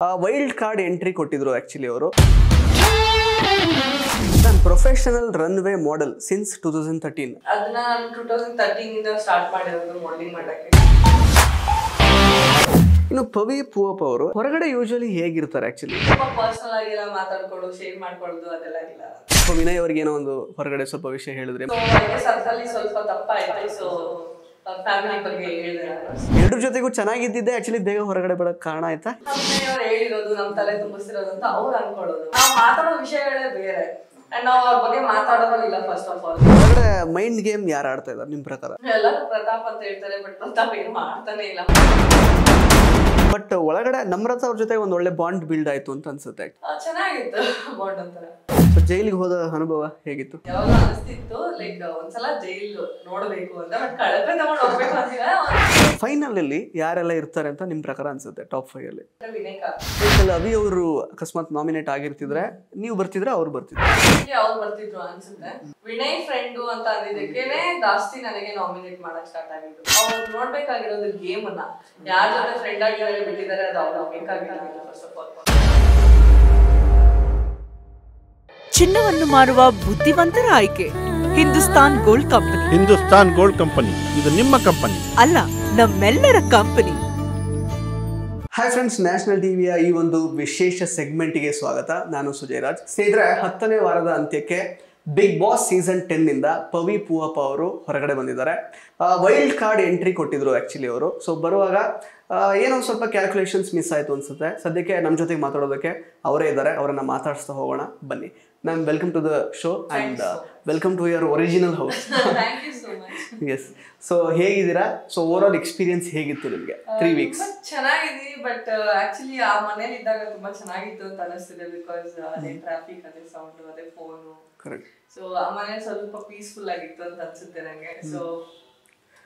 Wild card entry ಕೊಟ್ಟಿದ್ರು actually ಅವರು. ನನ್ನ professional runway model since two thousand thirteen ಅದನ್ನ ನಾನು ಟೂ ತೌಸಂಡ್ ತರ್ಟೀನ್ ಇಂದ ಸ್ಟಾರ್ಟ್ ಮಾಡಿರೋದು ಮಾಡೆಲಿಂಗ್ ಮಾಡಕ್ಕೆ. ಇನ್ನು ಪವಿ ಪೂವಪ್ಪ ಅವರು ಹೊರಗಡೆ ಯೂಶಲಿ ಹೇಗಿರ್ತಾರೆ ಆಕ್ಚುಲಿ ತುಂಬಾ ಪರ್ಸನಲ್ ಆಗಿ ಎಲ್ಲ ಮಾತಾಡ್ಕೊಳ್ಳೋದು ಶೇರ್ ಮಾಡ್ಕೊಳ್ಳೋದು ಅದೆಲ್ಲ ಇಲ್ಲ. ವಿನಯ್ ಅವ್ರಿಗೆ ಏನೋ ಒಂದು ಹೊರಗಡೆ ಸ್ವಲ್ಪ ವಿಷಯ ಹೇಳಿದ್ರೆ. ಸೊ ಸ್ವಲ್ಪ ತಪ್ಪಾಯ್ತು. ಸೊ ಎಲ್ರ ಜೊತೆಗೂ ಚೆನ್ನಾಗಿದ್ದಿದ್ದೆ. ಆಕ್ಚುಲಿ ಬೇಗ ಹೊರಗಡೆ ಬರೋಕ್ ಕಾರಣ ಆಯ್ತಾ? ಹೇಳಿರೋದು ನಮ್ ತಲೆ ತುಂಬಿಸಿರೋದು ಅಂತ ಅವ್ರು ಅನ್ಕೊಳ್ಳೋದು. ನಾವು ಮಾತಾಡೋ ವಿಷಯಗಳೇ ಬೇರೆ. ಅಂಡ್ ಅವ್ರ ಬಗ್ಗೆ ಮಾತಾಡೋದು ಇಲ್ಲ ಫಸ್ಟ್ ಆಫ್ ಆಲ್ ಹೊರಗಡೆ ಮೈಂಡ್ ಗೇಮ್ ಯಾರು ಆಡ್ತಾ ಇದ್ದಾರೆ ನಿಮ್ ಪ್ರಕಾರ? ಎಲ್ಲರೂ ಪ್ರತಾಪ್ ಅಂತ ಹೇಳ್ತಾರೆ ಬಟ್ ಪ್ರತಾಪ್ ಏನು ಮಾಡ್ತಾನೆ ಇಲ್ಲ. ಬಟ್ ಒಳಗಡೆ ನಮ್ರತ ಅವ್ರ ಜೊತೆ ಒಂದು ಒಳ್ಳೆ ಬಾಂಡ್ ಬಿಲ್ಡ್ ಆಯ್ತು ಅಂತ ಅನ್ಸುತ್ತೆ. ಆ, ಚೆನ್ನಾಗಿತ್ತು ಬಾಂಡ್ ಒಂಥರ. ಸೊ ಜೈಲಿಗೆ ಹೋದ ಅನುಭವ ಹೇಗಿತ್ತು? ಯಾವಾಗ ಅನಿಸ್ತಿತ್ತು ಲೈಕ್ ಒಂದ್ಸಲ ಜೈಲ್ ನೋಡ್ಬೇಕು ಅಂತ ಬಟ್ ಕಳಪೆ ತಗೊಂಡ್ ಹೋಗ್ಬೇಕು ಅಂತಿಲ್ಲ ಫೈನಲ್ ಅಲ್ಲಿ ಯಾರೆಲ್ಲ ಇರ್ತಾರೆ ಅಂತ ನಿಮ್ ಪ್ರಕಾರ ಅನ್ಸುತ್ತೆ ಟಾಪ್ ಫೈವ್ ಅಲ್ಲಿ? ವಿನಯ್ ಅದ್ರಲ್ಲಿ ಅವಿ ಅವರು ಅಕಸ್ಮಾತ್ ನಾಮಿನೇಟ್ ಆಗಿರ್ತಿದ್ರೆ ನೀವು ಬರ್ತಿದ್ರೆ ಅವ್ರು ಬರ್ತಿದ್ರು. ಅವ್ರು ಬರ್ತಿದ್ರು ಅನ್ಸುತ್ತೆ. ವಿನಯ್ ಫ್ರೆಂಡು ಅಂತ ಅಂದಿದ್ದಕ್ಕೇನೆ ಜಾಸ್ತಿ ನನಗೆ ನಾಮಿನೇಟ್ ಮಾಡಕ್ ಸ್ಟಾರ್ಟ್ ಆಗಿದ್ದು. ಅವ್ರು ನೋಡ್ಬೇಕಾಗಿರೋದು ಗೇಮ್ ಅನ್ನ ಯಾರ ಜೊತೆ ಫ್ರೆಂಡ್ ಆಗಿದ್ದಾರೆ ಬಿಟ್ಟಿದ್ದಾರೆ ಅದು ಅವ್ರು ಬೇಕಾಗಿಲ್ಲ ಫಸ್ಟ್ ಆಫ್ ಆಲ್ ಚಿನ್ನವನ್ನು ಮಾರುವ ಬುದ್ಧಿವಂತರ ಆಯ್ಕೆ. Hindustan gold company Hindustan gold company ಇದು ನಿಮ್ಮ ಕಂಪನಿ ಅಲ್ಲ ನಮ್ಮೆಲ್ಲರ ಕಂಪನಿ ಹಾಯ್ ಫ್ರೆಂಡ್ಸ್ ನ್ಯಾಷನಲ್ ಟಿವಿಯ ಈ ಒಂದು ವಿಶೇಷ ಸೆಗ್ಮೆಂಟ್ಗೆ ಸ್ವಾಗತ. ನಾನು ಸುಜಯ್ ರಾಜ್ ಸ್ನೇಹಿತರೆ, ಹತ್ತನೇ ವಾರದ ಅಂತ್ಯಕ್ಕೆ big boss season ಟೆನ್ನಿಂದ Pavi Poovappa ಅವರು ಹೊರಗಡೆ ಬಂದಿದ್ದಾರೆ. ವೈಲ್ಡ್ ಕಾರ್ಡ್ ಎಂಟ್ರಿ ಕೊಟ್ಟಿದ್ರು ಆ್ಯಕ್ಚುಲಿ ಅವರು. ಸೊ ಬರುವಾಗ ಏನೋ ಸ್ವಲ್ಪ ಕ್ಯಾಲ್ಕುಲೇಷನ್ಸ್ ಮಿಸ್ ಆಯಿತು ಅನ್ಸುತ್ತೆ. ಸದ್ಯಕ್ಕೆ ನಮ್ಮ ಜೊತೆಗೆ ಮಾತಾಡೋದಕ್ಕೆ ಅವರೇ ಇದ್ದಾರೆ. ಅವರನ್ನು ಮಾತಾಡಿಸ್ತಾ ಹೋಗೋಣ. ಬನ್ನಿ. Ma'am welcome to the show and welcome to your original house yes so ಹೇಗಿದ್ದೀರಾ? ಸೊ ಓವರ್ ಆಲ್ ಎಕ್ಸ್ಪೀರಿಯನ್ಸ್ ಹೇಗಿತ್ತು ನಿಮಗೆ? ತ್ರೀ ವೀಕ್ಸ್ ಚೆನ್ನಾಗಿದೆ ಬಟ್ ಆಕ್ಚುಲಿ ಆ ಮನೇಲಿ ಇದ್ದಾಗ ತುಂಬಾ ಚೆನ್ನಾಗಿತ್ತು ಅಂತ ಅನಿಸ್ತಿದೆ ಬಿಕಾಸ್ ಅದೇ ಟ್ರಾಫಿಕ್ ಅದೇ ಸೌಂಡ್ ಅದೇ ಫೋನು ಕರೆಕ್ಟ್ ಸೊ ಆ ಮನೆ ಸ್ವಲ್ಪ ಪೀಸ್ಫುಲ್ ಆಗಿತ್ತು ಅಂತ ಅನ್ಸುತ್ತೆ ನಂಗೆ. ಸೊ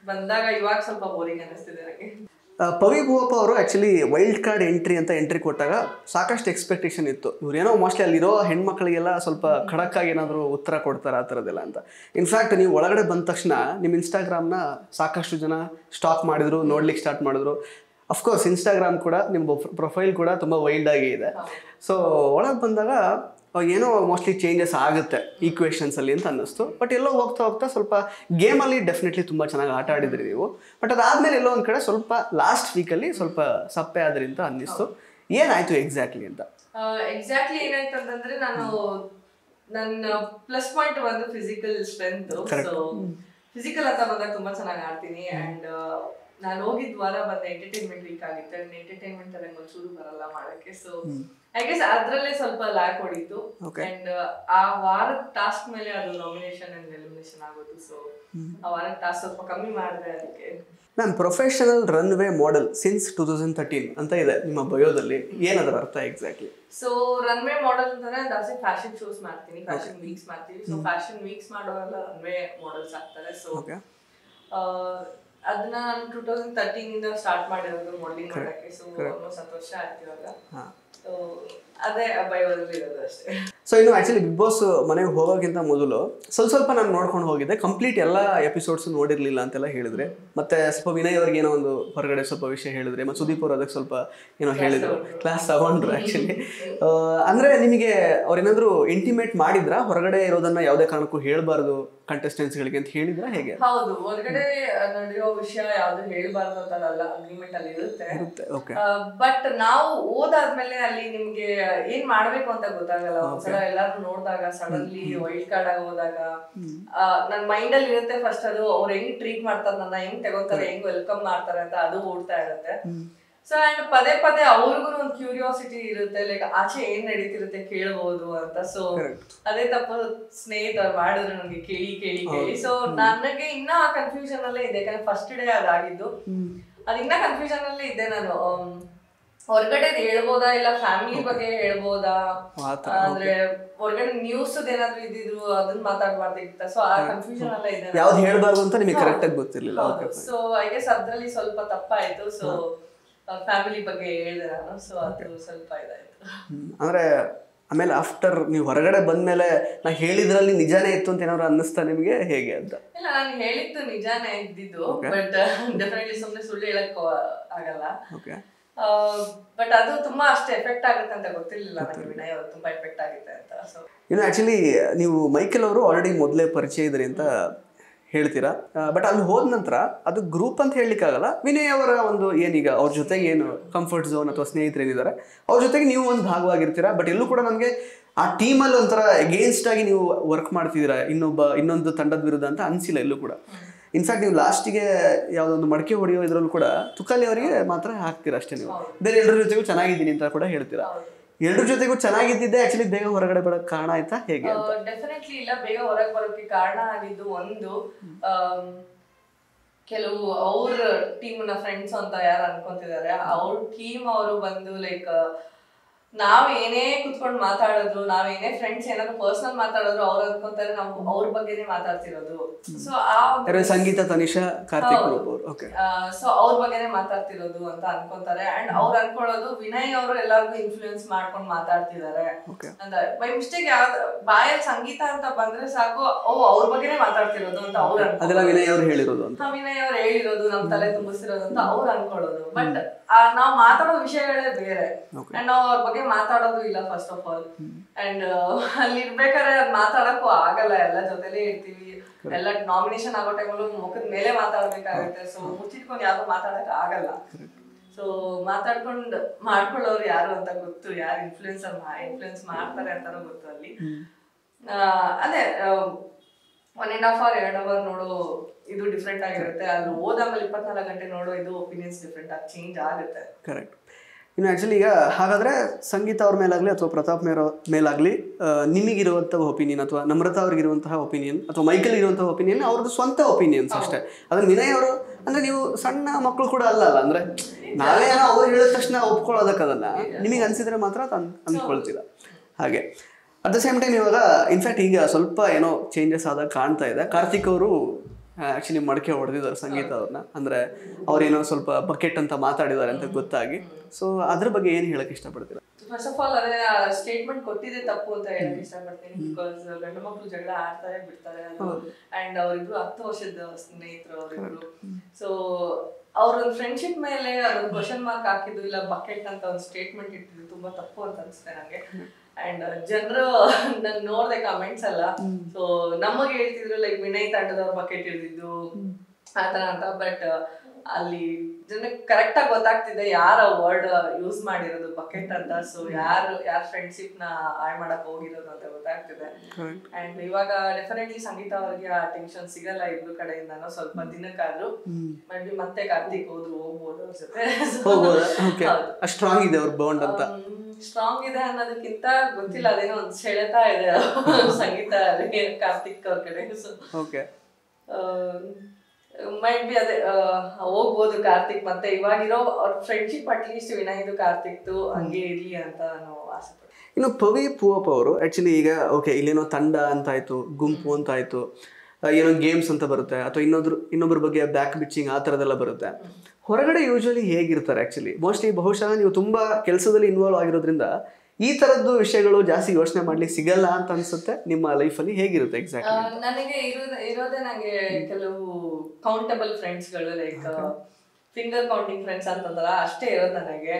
ಬಂದಾಗ ಇವಾಗ ಸ್ವಲ್ಪ ಬೋರಿಂಗ್ ಅನಿಸ್ತಿದೆ ನಂಗೆ. ಆ, ಪವಿ ಭೂವಪ್ಪ ಅವರು ಆ್ಯಕ್ಚುಲಿ ವೈಲ್ಡ್ ಕಾರ್ಡ್ ಎಂಟ್ರಿ ಅಂತ ಎಂಟ್ರಿ ಕೊಟ್ಟಾಗ ಸಾಕಷ್ಟು ಎಕ್ಸ್ಪೆಕ್ಟೇಷನ್ ಇತ್ತು. ಇವರೇನೋ ಮೋಸ್ಟ್ಲಿ ಅಲ್ಲಿರೋ ಹೆಣ್ಮಕ್ಳಿಗೆಲ್ಲ ಸ್ವಲ್ಪ ಖಡಕ್ಕಾಗಿ ಏನಾದರೂ ಉತ್ತರ ಕೊಡ್ತಾರೆ ಆ ಥರದ್ದೆಲ್ಲ ಅಂತ. ಇನ್ಫ್ಯಾಕ್ಟ್ ನೀವು ಒಳಗಡೆ ಬಂದ ತಕ್ಷಣ ನಿಮ್ಮ ಇನ್ಸ್ಟಾಗ್ರಾಮ್ನ ಸಾಕಷ್ಟು ಜನ ಸ್ಟಾಕ್ ಮಾಡಿದ್ರು, ನೋಡ್ಲಿಕ್ಕೆ ಸ್ಟಾರ್ಟ್ ಮಾಡಿದ್ರು. ಅಫ್ಕೋರ್ಸ್ ಇನ್ಸ್ಟಾಗ್ರಾಮ್ ಕೂಡ ನಿಮ್ಮ ಪ್ರೊಫೈಲ್ ಕೂಡ ತುಂಬ ವೈಲ್ಡ್ ಆಗಿ ಇದೆ. ಸೊ ಒಳಗೆ ಬಂದಾಗ ಏನೋ ಮೋಸ್ಟ್ಲಿ ಚೇಂಜಸ್ ಆಗುತ್ತೆ ಈಕ್ವೇಷನ್ಸ್ ಅಲ್ಲಿ ಅಂತ ಅನ್ನಿಸ್ತು. ಬಟ್ ಎಲ್ಲೋ ಹೋಗ್ತಾ ಹೋಗ್ತಾ ಸ್ವಲ್ಪ ಗೇಮಲ್ಲಿ ಡೆಫಿನೆಟ್ಲಿ ತುಂಬ ಚೆನ್ನಾಗಿ ಆಟ ಆಡಿದ್ರಿ ನೀವು. ಬಟ್ ಅದಾದಮೇಲೆ ಎಲ್ಲೋ ಒಂದು ಕಡೆ ಸ್ವಲ್ಪ ಲಾಸ್ಟ್ ವೀಕಲ್ಲಿ ಸ್ವಲ್ಪ ಸಪ್ಪೆ ಆದ್ರಿ ಅಂತ ಅನ್ನಿಸ್ತು. ಏನಾಯ್ತು ಎಕ್ಸಾಕ್ಟ್ಲಿ ಅಂತ? ಎಕ್ಸಾಕ್ಟ್ಲಿ ಏನಾಯ್ತು ಅಂತಂದ್ರೆ ನಾನು ನನ್ನ ಪ್ಲಸ್ ಪಾಯಿಂಟ್ ಒಂದು ಫಿಸಿಕಲ್ ಸ್ಟ್ರೆಂತ್ ಸೊ ಫಿಸಿಕಲ್ ಅಂತ ಬಂದಾಗ ತುಂಬಾ ಚೆನ್ನಾಗಿ ಆಡ್ತೀನಿ. ಅಂಡ್ ನಾನು ಹೋಗಿದ್ ವಾರ ಬಂದ ಎಂಟರ್ಟೈನ್ಮೆಂಟ್ ವೀಕ್ ಆಗಿತ್ತು. ಅಂಡ್ ಎಂಟರ್ಟೈನ್ಮೆಂಟ್ ನನಗೆ ಒಂಚೂರು ಬರಲ್ಲ ಮಾಡಕ್ಕೆ. ಸೊ ಐ ಗೆಸ್ ಅದರಲ್ಲೇ ಸ್ವಲ್ಪ ಲ್ಯಾಕ್ ಹೊಡಿತು. ಅಂಡ್ ಆ ವಾರದ ಟಾಸ್ಕ್ ಮೇಲೆ ಅದು ನಾಮಿನೇಷನ್ ಅಂಡ್ ಎಲಿಮಿನೇಷನ್ ಆಗೋದು. ಸೊ ಆ ವಾರದ ಟಾಸ್ಕ್ ಸ್ವಲ್ಪ ಕಮ್ಮಿ ಮಾಡಿದೆ ಅದಕ್ಕೆ. Ma'am professional runway model since two thousand thirteen ಅಂತ ಇದೆ ನಿಮ್ಮ ಬಯೋದಲ್ಲಿ. ಏನದರ ಅರ್ಥ exactly so runway model ಅಂತಂದ್ರೆ ಜಾಸ್ತಿ ಫ್ಯಾಷನ್ ಶೋಸ್ ಮಾಡ್ತೀನಿ. ಫ್ಯಾಷನ್ ವೀಕ್ಸ್ ಮಾಡ್ತೀವಿ. ಸೊ ಫ್ಯಾಷನ್ ವೀಕ್ಸ್ ಮಾಡೋರೆಲ್ಲ ರನ್ ವೇ ಮಾಡೆಲ್ಸ್ ಆಗ್ತಾರೆ ಸೊ ಅದನ್ನ ನಾನು ಟೂ ತೌಸಂಡ್ ತರ್ಟೀನ್ ಇಂದ ಸ್ಟಾರ್ಟ್ ಮಾಡಿರೋದು ಮಾಡೆಲಿಂಗ್ ಮಾಡಕ್ಕೆ ಸೊ ಆಲ್ಮೋಸ್ಟ್ ಹತ್ತು ವರ್ಷ ಆಯ್ತು ಇವಾಗ. ಸೊ ಅದೇ ಬಯೋದಲ್ಲಿ ಇರೋದು ಅಷ್ಟೇ. ಸೊ ಇನ್ನು ಆ್ಯಕ್ಚುಲಿ ಬಿಗ್ ಬಾಸ್ ಮನೆಗೆ ಹೋಗೋಕ್ಕಿಂತ ಮೊದಲು ಸ್ವಲ್ಪ ಸ್ವಲ್ಪ ನಾನು ನೋಡ್ಕೊಂಡು ಹೋಗಿದ್ದೆ. ಕಂಪ್ಲೀಟ್ ಎಲ್ಲ ಎಪಿಸೋಡ್ಸ್ ನೋಡಿರಲಿಲ್ಲ ಅಂತೆಲ್ಲ ಹೇಳಿದ್ರೆ. ಮತ್ತೆ ಸ್ವಲ್ಪ ವಿನಯ್ ಅವ್ರಿಗೆ ಏನೋ ಒಂದು ಹೊರಗಡೆ ಸ್ವಲ್ಪ ವಿಷಯ ಹೇಳಿದ್ರೆ ಮತ್ತು ಸುದೀಪ್ ಅವರು ಅದಕ್ಕೆ ಸ್ವಲ್ಪ ಏನೋ ಹೇಳಿದ್ರು. ಕ್ಲಾಸ್ ತಗೊಂಡ್ರು ಆ್ಯಕ್ಚುಲಿ ಅಂದರೆ ನಿಮಗೆ ಅವ್ರೇನಾದರೂ ಇಂಟಿಮೇಟ್ ಮಾಡಿದ್ರ? ಹೊರಗಡೆ ಇರೋದನ್ನ ಯಾವುದೇ ಕಾರಣಕ್ಕೂ ಹೇಳಬಾರ್ದು ಕಂಟೆಸ್ಟೆಂಟ್ಸ್ಗಳಿಗೆ ಅಂತ ಹೇಳಿದ್ರ? ಹೇಗೆ? ಹೌದು. ಹೊರಗಡೆ ನಡೆಯೋ ವಿಷಯ ಯಾವುದು ಹೇಳಬಾರ್ದು ಅಂತ ಅಲ್ಲ ಅಗ್ರಿಮೆಂಟ್ ಅಲ್ಲಿ ಇರುತ್ತೆ. ಬಟ್ ನಾವು ಓದಾದ್ಮೇಲೆ ಅಲ್ಲಿ ನಿಮ್ಗೆ ಏನ್ ಮಾಡ್ಬೇಕು ಅಂತ ಗೊತ್ತಾಗಲ್ಲ. ಒಂದ್ಸಲ ಎಲ್ಲಾರು ನೋಡಿದಾಗ ಸಡನ್ಲಿ ವೈಲ್ಡ್ ಕಾರ್ಡ್ ಆಗಿ ಹೋದಾಗ ಆ, ನನ್ ಮೈಂಡ್ ಅಲ್ಲಿ ಇರುತ್ತೆ ಫಸ್ಟ್ ಅದು ಅವ್ರು ಹೆಂಗ್ ಟ್ರೀಟ್ ಮಾಡ್ತಾರೆ ನನ್ನ ಹೆಂಗ್ ತಗೋತಾರೆ ಹೆಂಗ್ ವೆಲ್ಕಮ್ ಮಾಡ್ತಾರೆ ಅಂತ ಅದು ಓಡ್ತಾ ಇರುತ್ತೆ. ಸೊ ಅಂಡ್ ಪದೇ ಪದೇ ಅವ್ರಿಗೂ ಒಂದು ಕ್ಯೂರಿಯಾಸಿಟಿ ಇರುತ್ತೆ ಲೈಕ್ ಆಚೆ ಏನ್ ನಡೀತಿರುತ್ತೆ ಕೇಳಬಹುದು ಅಂತ. ಸೊ ಅದೇ ತಪ್ಪು ಸ್ನೇಹಿತರು ಮಾಡಿದ್ರು ನನಗೆ ಕೇಳಿ ಕೇಳಿ ಕೇಳಿ. ಸೊ ನನಗೆ ಇನ್ನ ಕನ್ಫ್ಯೂಷನ್ ಅಲ್ಲೇ ಇದೆ ಯಾಕಂದ್ರೆ ಫಸ್ಟ್ ಡೇ ಅದಾಗಿದ್ದು. ಅದ್ ಇನ್ನ ಕನ್ಫ್ಯೂಷನ್ ಅಲ್ಲೇ ಇದೆ ನಾನು ಆಮ್, ಹೊರಗಡೆ ಹೇಳ್ಬೋದಾ ಇಲ್ಲ ಫ್ಯಾಮಿಲಿ ಬಗ್ಗೆ ಹೇಳ್ಬೋದಾ? ಅಂದ್ರೆ ಹೊರಗಡೆ ನ್ಯೂಸ್ ಏನಾದ್ರು ಇದ್ದಿದ್ರು ಅದನ್ನ ಮಾತಾಡ್ಬಾರ್ದಿತ್ತ ಸೊ ಆ ಕನ್ಫ್ಯೂಷನ್ ಎಲ್ಲ ಇದೆ ಯಾವ್ದು ಹೇಳಬಾರ್ದು ಅಂತ ನಿಮಗೆ ಕರೆಕ್ಟಾಗಿ ಗೊತ್ತಿರಲಿಲ್ಲ ಓಕೆ ಸೊ ಐ ಗೆಸ್ ಅದ್ರಲ್ಲಿ ಸ್ವಲ್ಪ ತಪ್ಪಾಯ್ತು. ಸೊ ಫ್ಯಾಮಿಲಿ ಬಗ್ಗೆ ಹೇಳಿದೆ ನಾನು. ಸೊ ಅದು ಸ್ವಲ್ಪ ಇದಾಯ್ತು. ಅಂದ್ರೆ ಆಮೇಲೆ ಆಫ್ಟರ್ ನೀವು ಹೊರಗಡೆ ಬಂದ್ಮೇಲೆ ನಾ ಹೇಳಿದ್ರಲ್ಲಿ ನಿಜಾನೇ ಇತ್ತು ಅಂತ ಏನಾದ್ರು ಅನ್ನಿಸ್ತಾ ನಿಮಗೆ? ಹೇಗೆ ಅಂತ? ಇಲ್ಲ ನಾನು ಹೇಳಿದ್ದು ನಿಜಾನೇ ಇದ್ದಿದ್ದು ಬಟ್ ಡೆಫಿನೆಟ್ಲಿ ಸುಮ್ಮನೆ ಸುಳ್ಳು ಹೇಳಕ್ ಆಗಲ್ಲ. ಓಕೆ ಬಟ್ ಅದು ತುಂಬಾ ಅಷ್ಟು ಎಫೆಕ್ಟ್ ಆಗುತ್ತೆ ಅಂತ ಗೊತ್ತಿರಲಿಲ್ಲ ನನಗೆ ವಿನಯ್ ಅವ್ರು ತುಂಬಾ ಎಫೆಕ್ಟ್ ಆಗುತ್ತೆ ಅಂತ ಸೊ ಇನ್ನು ಆ್ಯಕ್ಚುಲಿ ನೀವು ಮೈಕೆಲ್ ಅವರು ಆಲ್ರೆಡಿ ಮೊದಲೇ ಪರಿಚಯ ಇದ್ರಿ ಅಂತ ಹೇಳ್ತೀರಾ? ಬಟ್ ಅಲ್ಲಿ ಹೋದ ನಂತರ ಅದು ಗ್ರೂಪ್ ಅಂತ ಹೇಳಲಿಕ್ಕಾಗಲ್ಲ. ವಿನಯ್ ಅವರ ಒಂದು ಏನೀಗ ಅವ್ರ ಜೊತೆಗೆ ಏನು ಕಂಫರ್ಟ್ ಝೋನ್ ಅಥವಾ ಸ್ನೇಹಿತರು ಏನಿದ್ದಾರೆ ಅವ್ರ ಜೊತೆಗೆ ನೀವು ಒಂದು ಭಾಗವಾಗಿರ್ತೀರಾ ಬಟ್ ಎಲ್ಲೂ ಕೂಡ ನಮಗೆ ಆ ಟೀಮಲ್ಲಿ ಒಂಥರ ಅಗೇನ್ಸ್ಟ್ ಆಗಿ ನೀವು ವರ್ಕ್ ಮಾಡ್ತಿದ್ದೀರಾ ಇನ್ನೊಬ್ಬ ಇನ್ನೊಂದು ತಂಡದ ವಿರುದ್ಧ ಅಂತ ಅನಿಸಿಲ್ಲ ಎಲ್ಲೂ ಕೂಡ. ಇನ್ಫ್ಯಾಕ್ಟ್ ನೀವು ಲಾಸ್ಟಿಗೆ ಯಾವುದೊಂದು ಮಡಕೆ ಹೊಡೆಯೋ ಇದ್ರಲ್ಲೂ ಕೂಡ ತುಕಾಲಿ ಅವರಿಗೆ ಮಾತ್ರ ಹಾಕ್ತೀರ ಅಷ್ಟೇ ನೀವು. ಬೇರೆ ಎಲ್ಲರ ಜೊತೆಗೂ ಚೆನ್ನಾಗಿದ್ದೀನಿ ಅಂತ ಕೂಡ ಹೇಳ್ತೀರಾ. ಎಲ್ಲರ ಜೊತೆಗೂ ಚೆನ್ನಾಗಿದ್ದಿದ್ದೆ ಆಕ್ಚುಲಿ ಬೇಗ ಹೊರಗಡೆ ಬರೋಕ್ ಕಾರಣ ಆಯ್ತಾ ಹೇಗೆ ಡೆಫಿನೆಟ್ಲಿ ಇಲ್ಲ ಬೇಗ ಹೊರಗೆ ಬರೋಕೆ ಕಾರಣ ಆಗಿದ್ದು ಒಂದು ಕೆಲವು ಅವ್ರ ಟೀಮ್ನ ಫ್ರೆಂಡ್ಸ್ ಅಂತ ಯಾರು ಅನ್ಕೊಂತಿದ್ದಾರೆ. ಅವ್ರ ಟೀಮ್ ಅವರು ಬಂದು ಲೈಕ್ ನಾವ್ ಏನೇ ಕುತ್ಕೊಂಡು ಮಾತಾಡಿದ್ರು ನಾವ್ ಏನೇ ಫ್ರೆಂಡ್ಸ್ ಏನಾದ್ರು ಪರ್ಸನಲ್ ಮಾತಾಡಿದ್ರು ಅವ್ರು ಅನ್ಕೊಂತಾರೆ ನಾವು ಅವ್ರ ಬಗ್ಗೆನೇ ಮಾತಾಡ್ತಿರೋದು. ಸೊ ಆ ಸಂಗೀತ ತನಿಷಾ ಕಾರ್ತಿಕ್ ಸೊ ಅವ್ರ ಬಗ್ಗೆನೇ ಮಾತಾಡ್ತಿರೋದು ಅಂತ ಅನ್ಕೊಂತಾರೆ. ಅಂಡ್ ಅವ್ರು ಅನ್ಕೊಳ್ಳೋದು ವಿನಯ್ ಅವರು ಎಲ್ಲಾರ್ಗು ಇನ್ಫ್ಲೂಯೆನ್ಸ್ ಮಾಡ್ಕೊಂಡು ಮಾತಾಡ್ತಿದ್ದಾರೆ ಅಂದ್ರೆ ಅಂತ ಬೈ ಮಿಸ್ಟೇಕ್ ಯಾವ್ದು ಬಾಯಲ್ಲಿ ಸಂಗೀತ ಅಂತ ಬಂದ್ರೆ ಸಾಕು ಓ ಅವ್ರ ಬಗ್ಗೆನೇ ಮಾತಾಡ್ತಿರೋದು ಅಂತ ಅವ್ರು ಅದೆಲ್ಲ ವಿನಯ್ ಅವರು ಹೇಳಿರೋದು ಅಂತ. ವಿನಯ್ ಅವ್ರು ಹೇಳಿರೋದು ನಮ್ ತಲೆ ತುಂಬಿಸಿರೋದು ಅಂತ ಅವ್ರು ಅನ್ಕೊಳ್ಳೋದು. ಬಟ್ ನಾವ್ ಮಾತಾಡೋ ವಿಷಯಗಳೇ ಬೇರೆ. ಅಂಡ್ ನಾವು ಅವ್ರ ಬಗ್ಗೆ ಮಾತಾಡೋದು ಇಲ್ಲ ಫಸ್ಟ್ ಆಫ್ ಆಲ್ ಅಂಡ್ ಅಲ್ಲಿ ಇರ್ಬೇಕಾದ್ರೆ ಅದ್ ಮಾತಾಡಕ್ಕೂ ಆಗಲ್ಲ ಎಲ್ಲ ಜೊತೆಲೇ ಇರ್ತೀವಿ. ಎಲ್ಲ ನಾಮಿನೇಷನ್ ಆಗೋ ಟೈಮಲ್ಲೂ ಮುಖದ ಮೇಲೆ ಮಾತಾಡ್ಬೇಕಾಗುತ್ತೆ. ಸೊ ಮುಚ್ಚಿಟ್ಕೊಂಡು ಯಾರು ಮಾತಾಡಕ್ ಆಗಲ್ಲ. ಸೊ ಮಾತಾಡ್ಕೊಂಡು ಮಾಡ್ಕೊಳ್ಳೋರು ಯಾರು ಅಂತ ಗೊತ್ತು. ಯಾರು ಇನ್ಫ್ಲೂಯೆನ್ಸರ್ ಇನ್ಫ್ಲೂಯೆನ್ಸ್ ಮಾಡ್ತಾರೆ ಅಂತಾನೂ ಗೊತ್ತು ಅಲ್ಲಿ. ಅದೇ ಒನ್ ಅಂಡ್ ಹಾಫ್ ಅವರ್ ಎರಡು ಅವರ್ ನೋಡೋ ಇದು ಡಿಫ್ರೆಂಟ್ ಆಗಿರುತ್ತೆ. ಅಲ್ಲಿ ಓದಾದ್ಮೇಲೆ ಇಪ್ಪತ್ನಾಲ್ಕು ಗಂಟೆ ನೋಡೋ ಇದು ಒಪಿನಿಯನ್ಸ್ ಡಿಫ್ರೆಂಟ್ ಆಗಿ ಚೇಂಜ್ ಆಗುತ್ತೆ. ಕರೆಕ್ಟ್ ಇನ್ನು ಆ್ಯಕ್ಚುಲಿ ಈಗ ಹಾಗಾದರೆ ಸಂಗೀತ ಅವ್ರ ಮೇಲಾಗಲಿ ಅಥವಾ ಪ್ರತಾಪ್ ಮೇರ ಮೇಲಾಗಲಿ ನಿಮಗಿರುವಂಥ ಒಪಿನಿಯನ್ ಅಥವಾ ನಮ್ರತಾ ಅವ್ರಿಗಿರುವಂತಹ ಒಪಿನಿಯನ್ ಅಥವಾ ಮೈಕಲ್ ಇರುವಂತಹ ಒಪಿನಿಯನ್ ಅವ್ರದ್ದು ಸ್ವಂತ ಒಪಿನಿಯನ್ಸ್ ಅಷ್ಟೇ. ಅದನ್ನ ವಿನಯ್ ಅವರು ಅಂದರೆ ನೀವು ಸಣ್ಣ ಮಕ್ಕಳು ಕೂಡ ಅಲ್ಲ ಅಲ್ಲ ಅಂದರೆ ನಾವೇ ಅವ್ರು ಹೇಳಿದ ತಕ್ಷಣ ಒಪ್ಕೊಳ್ಳೋದಕ್ಕದಲ್ಲ ನಿಮಗೆ ಅನಿಸಿದ್ರೆ ಮಾತ್ರ ಅದು ಅನ್ ಅಂದ್ಕೊಳ್ತೀರಾ. ಹಾಗೆ. ಅಟ್ ದ ಸೇಮ್ ಟೈಮ್ ಇವಾಗ ಇನ್ಫ್ಯಾಕ್ಟ್ ಈಗ ಸ್ವಲ್ಪ ಏನೋ ಚೇಂಜಸ್ ಆದಾಗ ಕಾಣ್ತಾ ಇದೆ. ಕಾರ್ತಿಕ್ ಅವರು ಆ್ಯಕ್ಚುಲಿ ಮಡಕೆ ಹೊಡೆದಿದ್ದಾರೆ ಸಂಗೀತ ಅವ್ರನ್ನ. ಅಂದರೆ ಅವ್ರೇನೋ ಸ್ವಲ್ಪ ಬಕೆಟ್ ಅಂತ ಮಾತಾಡಿದ್ದಾರೆ ಅಂತ ಗೊತ್ತಾಗಿ. ಸೊ ಅದ್ರ ಬಗ್ಗೆ ಏನು ಹೇಳಕ್ಕೆ ಇಷ್ಟಪಡ್ತೀರಾ? ಫಸ್ಟ್ ಆಫ್ ಆಲ್ ಅದೇ ಸ್ಟೇಟ್ಮೆಂಟ್ ಕೊಟ್ಟಿದೆ ತಪ್ಪು ಅಂತ ಹೇಳಕ್ ಇಷ್ಟಪಡ್ತೀನಿ. ಬಿಕಾಸ್ ಗಂಡು ಮಕ್ಳು ಜಗಳ ಆಡ್ತಾರೆ ಬಿಡ್ತಾರೆ ಅಂಡ್ ಅವರಿಬ್ರು ಹತ್ತು ವರ್ಷದ ಸ್ನೇಹಿತರು ಅವರಿಬ್ರು. ಸೊ ಅವ್ರೊಂದು ಫ್ರೆಂಡ್ಶಿಪ್ ಮೇಲೆ ಅದೊಂದು ಕ್ವಶನ್ ಮಾರ್ಕ್ ಹಾಕಿದ್ದು ಇಲ್ಲ ಬಕೆಟ್ ಅಂತ ಒಂದು ಸ್ಟೇಟ್ಮೆಂಟ್ ಇಟ್ಟಿದ್ದು ತುಂಬಾ ತಪ್ಪು ಅಂತ ಅನ್ಸುತ್ತೆ ನಂಗೆ. ಅಂಡ್ ಜನರು ನಾನು ನೋಡ್ದೆ ಕಮೆಂಟ್ಸ್ ಎಲ್ಲ. ಸೊ ನಮಗೆ ಹೇಳ್ತಿದ್ರು ಲೈಕ್ ವಿನಯ್ ತಂಡದವ್ರ ಬಕೆಟ್ ಹಿಡಿದಿದ್ದು ಆತರ ಅಂತ ಬಟ್ ಅಲ್ಲಿ ಜನಕ್ಕೆ ಕರೆಕ್ಟ್ ಆಗಿ ಗೊತ್ತಾಗ್ತಿದೆ ಯಾರ ವರ್ಡ್ ಯೂಸ್ ಮಾಡಿರೋದು ಬಕೆಟ್ ಅಂತ. ಸೊ ಯಾರು ಯಾರ ಫ್ರೆಂಡ್ಶಿಪ್ನ ಹಾಳು ಮಾಡಕ್ ಹೋಗಿರೋದು ಅಂತ ಗೊತ್ತಾಗ್ತಿದೆ. ಅಂಡ್ ಇವಾಗ ಡೆಫಿನೆಟ್ಲಿ ಸಂಗೀತ ಅವ್ರಿಗೆ ಆ ಟೆನ್ಷನ್ ಸಿಗಲ್ಲ ಇಬ್ರು ಕಡೆಯಿಂದನೂ ಸ್ವಲ್ಪ ದಿನಕ್ಕಾದ್ರೂ. ಮೇ ಬಿ ಮತ್ತೆ ಕಾರ್ತಿಕ್ ಹೋದ್ರು ಹೋಗ್ಬೋದು ಅವ್ರ ಜೊತೆ. ಸ್ಟ್ರಾಂಗ್ ಇದೆ ಅವ್ರ ಬಾಂಡ್ ಅಂತ. ಸ್ಟ್ರಾಂಗ್ ಇದೆ ಅನ್ನೋದಕ್ಕಿಂತ ಗೊತ್ತಿಲ್ಲ. ಅದೇನೋ ಒಂದು ಸೆಳೆತಾ ಇದೆ ಸಂಗೀತ ಕಾರ್ತಿಕ್ ಅವ್ರ ಕಡೆ. ಸೊ ಓಕೆ ಮೈಟ್ ಬಿ ಅದೇ ಹೋಗ್ಬೋದು ಕಾರ್ತಿಕ್ ಮತ್ತೆ ಇವಾಗಿರೋ ಅವ್ರ ಫ್ರೆಂಡ್ಶಿಪ್ ಅಟ್ಲೀಸ್ಟ್ ಕಾರ್ತಿಕ್ ಕಾರ್ತಿಕ್ದು ಹಂಗೆ ಇರಲಿ ಅಂತ ನಾನು ಆಸೆ ಇನ್ನು ಪವಿ ಪೂವಪ್ಪ ಅವರು ಆ್ಯಕ್ಚುಲಿ ಈಗ ಓಕೆ ಇಲ್ಲೇನೋ ತಂಡ ಅಂತ ಆಯ್ತು ಗುಂಪು ಅಂತ ಆಯಿತು ಏನೋ ಗೇಮ್ಸ್ ಅಂತ ಬರುತ್ತೆ ಅಥವಾ ಇನ್ನೊಬ್ರು ಇನ್ನೊಬ್ಬರ ಬಗ್ಗೆ ಬ್ಯಾಕ್ ಬಿಚ್ಚಿಂಗ್ ಆ ಥರದ್ದೆಲ್ಲ ಬರುತ್ತೆ. ಹೊರಗಡೆ ಯೂಶ್ವಲಿ ಹೇಗಿರ್ತಾರೆ ಆ್ಯಕ್ಚುಲಿ ಮೋಸ್ಟ್ಲಿ ಬಹುಶಃ ನೀವು ತುಂಬ ಕೆಲಸದಲ್ಲಿ ಇನ್ವಾಲ್ವ್ ಆಗಿರೋದ್ರಿಂದ ಈ ತರದ್ದು ವಿಷಯಗಳು ಜಾಸ್ತಿ ಯೋಚನೆ ಮಾಡ್ಲಿಕ್ಕೆ ಸಿಗಲ್ಲ ಅಂತ ಅನ್ಸುತ್ತೆ. ನಿಮ್ಮ ಲೈಫಲ್ಲಿ ಹೇಗಿರುತ್ತೆ ಎಕ್ಸಾಕ್ಟ್ ನನಗೆ ಇರೋದೇ ನನಗೆ ನಂಗೆ ಕೆಲವು ಕೌಂಟಬಲ್ ಫ್ರೆಂಡ್ಸ್ಗಳು ಲೈಕ್ ಫಿಂಗರ್ ಕೌಂಟಿಂಗ್ ಫ್ರೆಂಡ್ಸ್ ಅಂತಂದ್ರ ಅಷ್ಟೇ ಇರೋದು ನನಗೆ.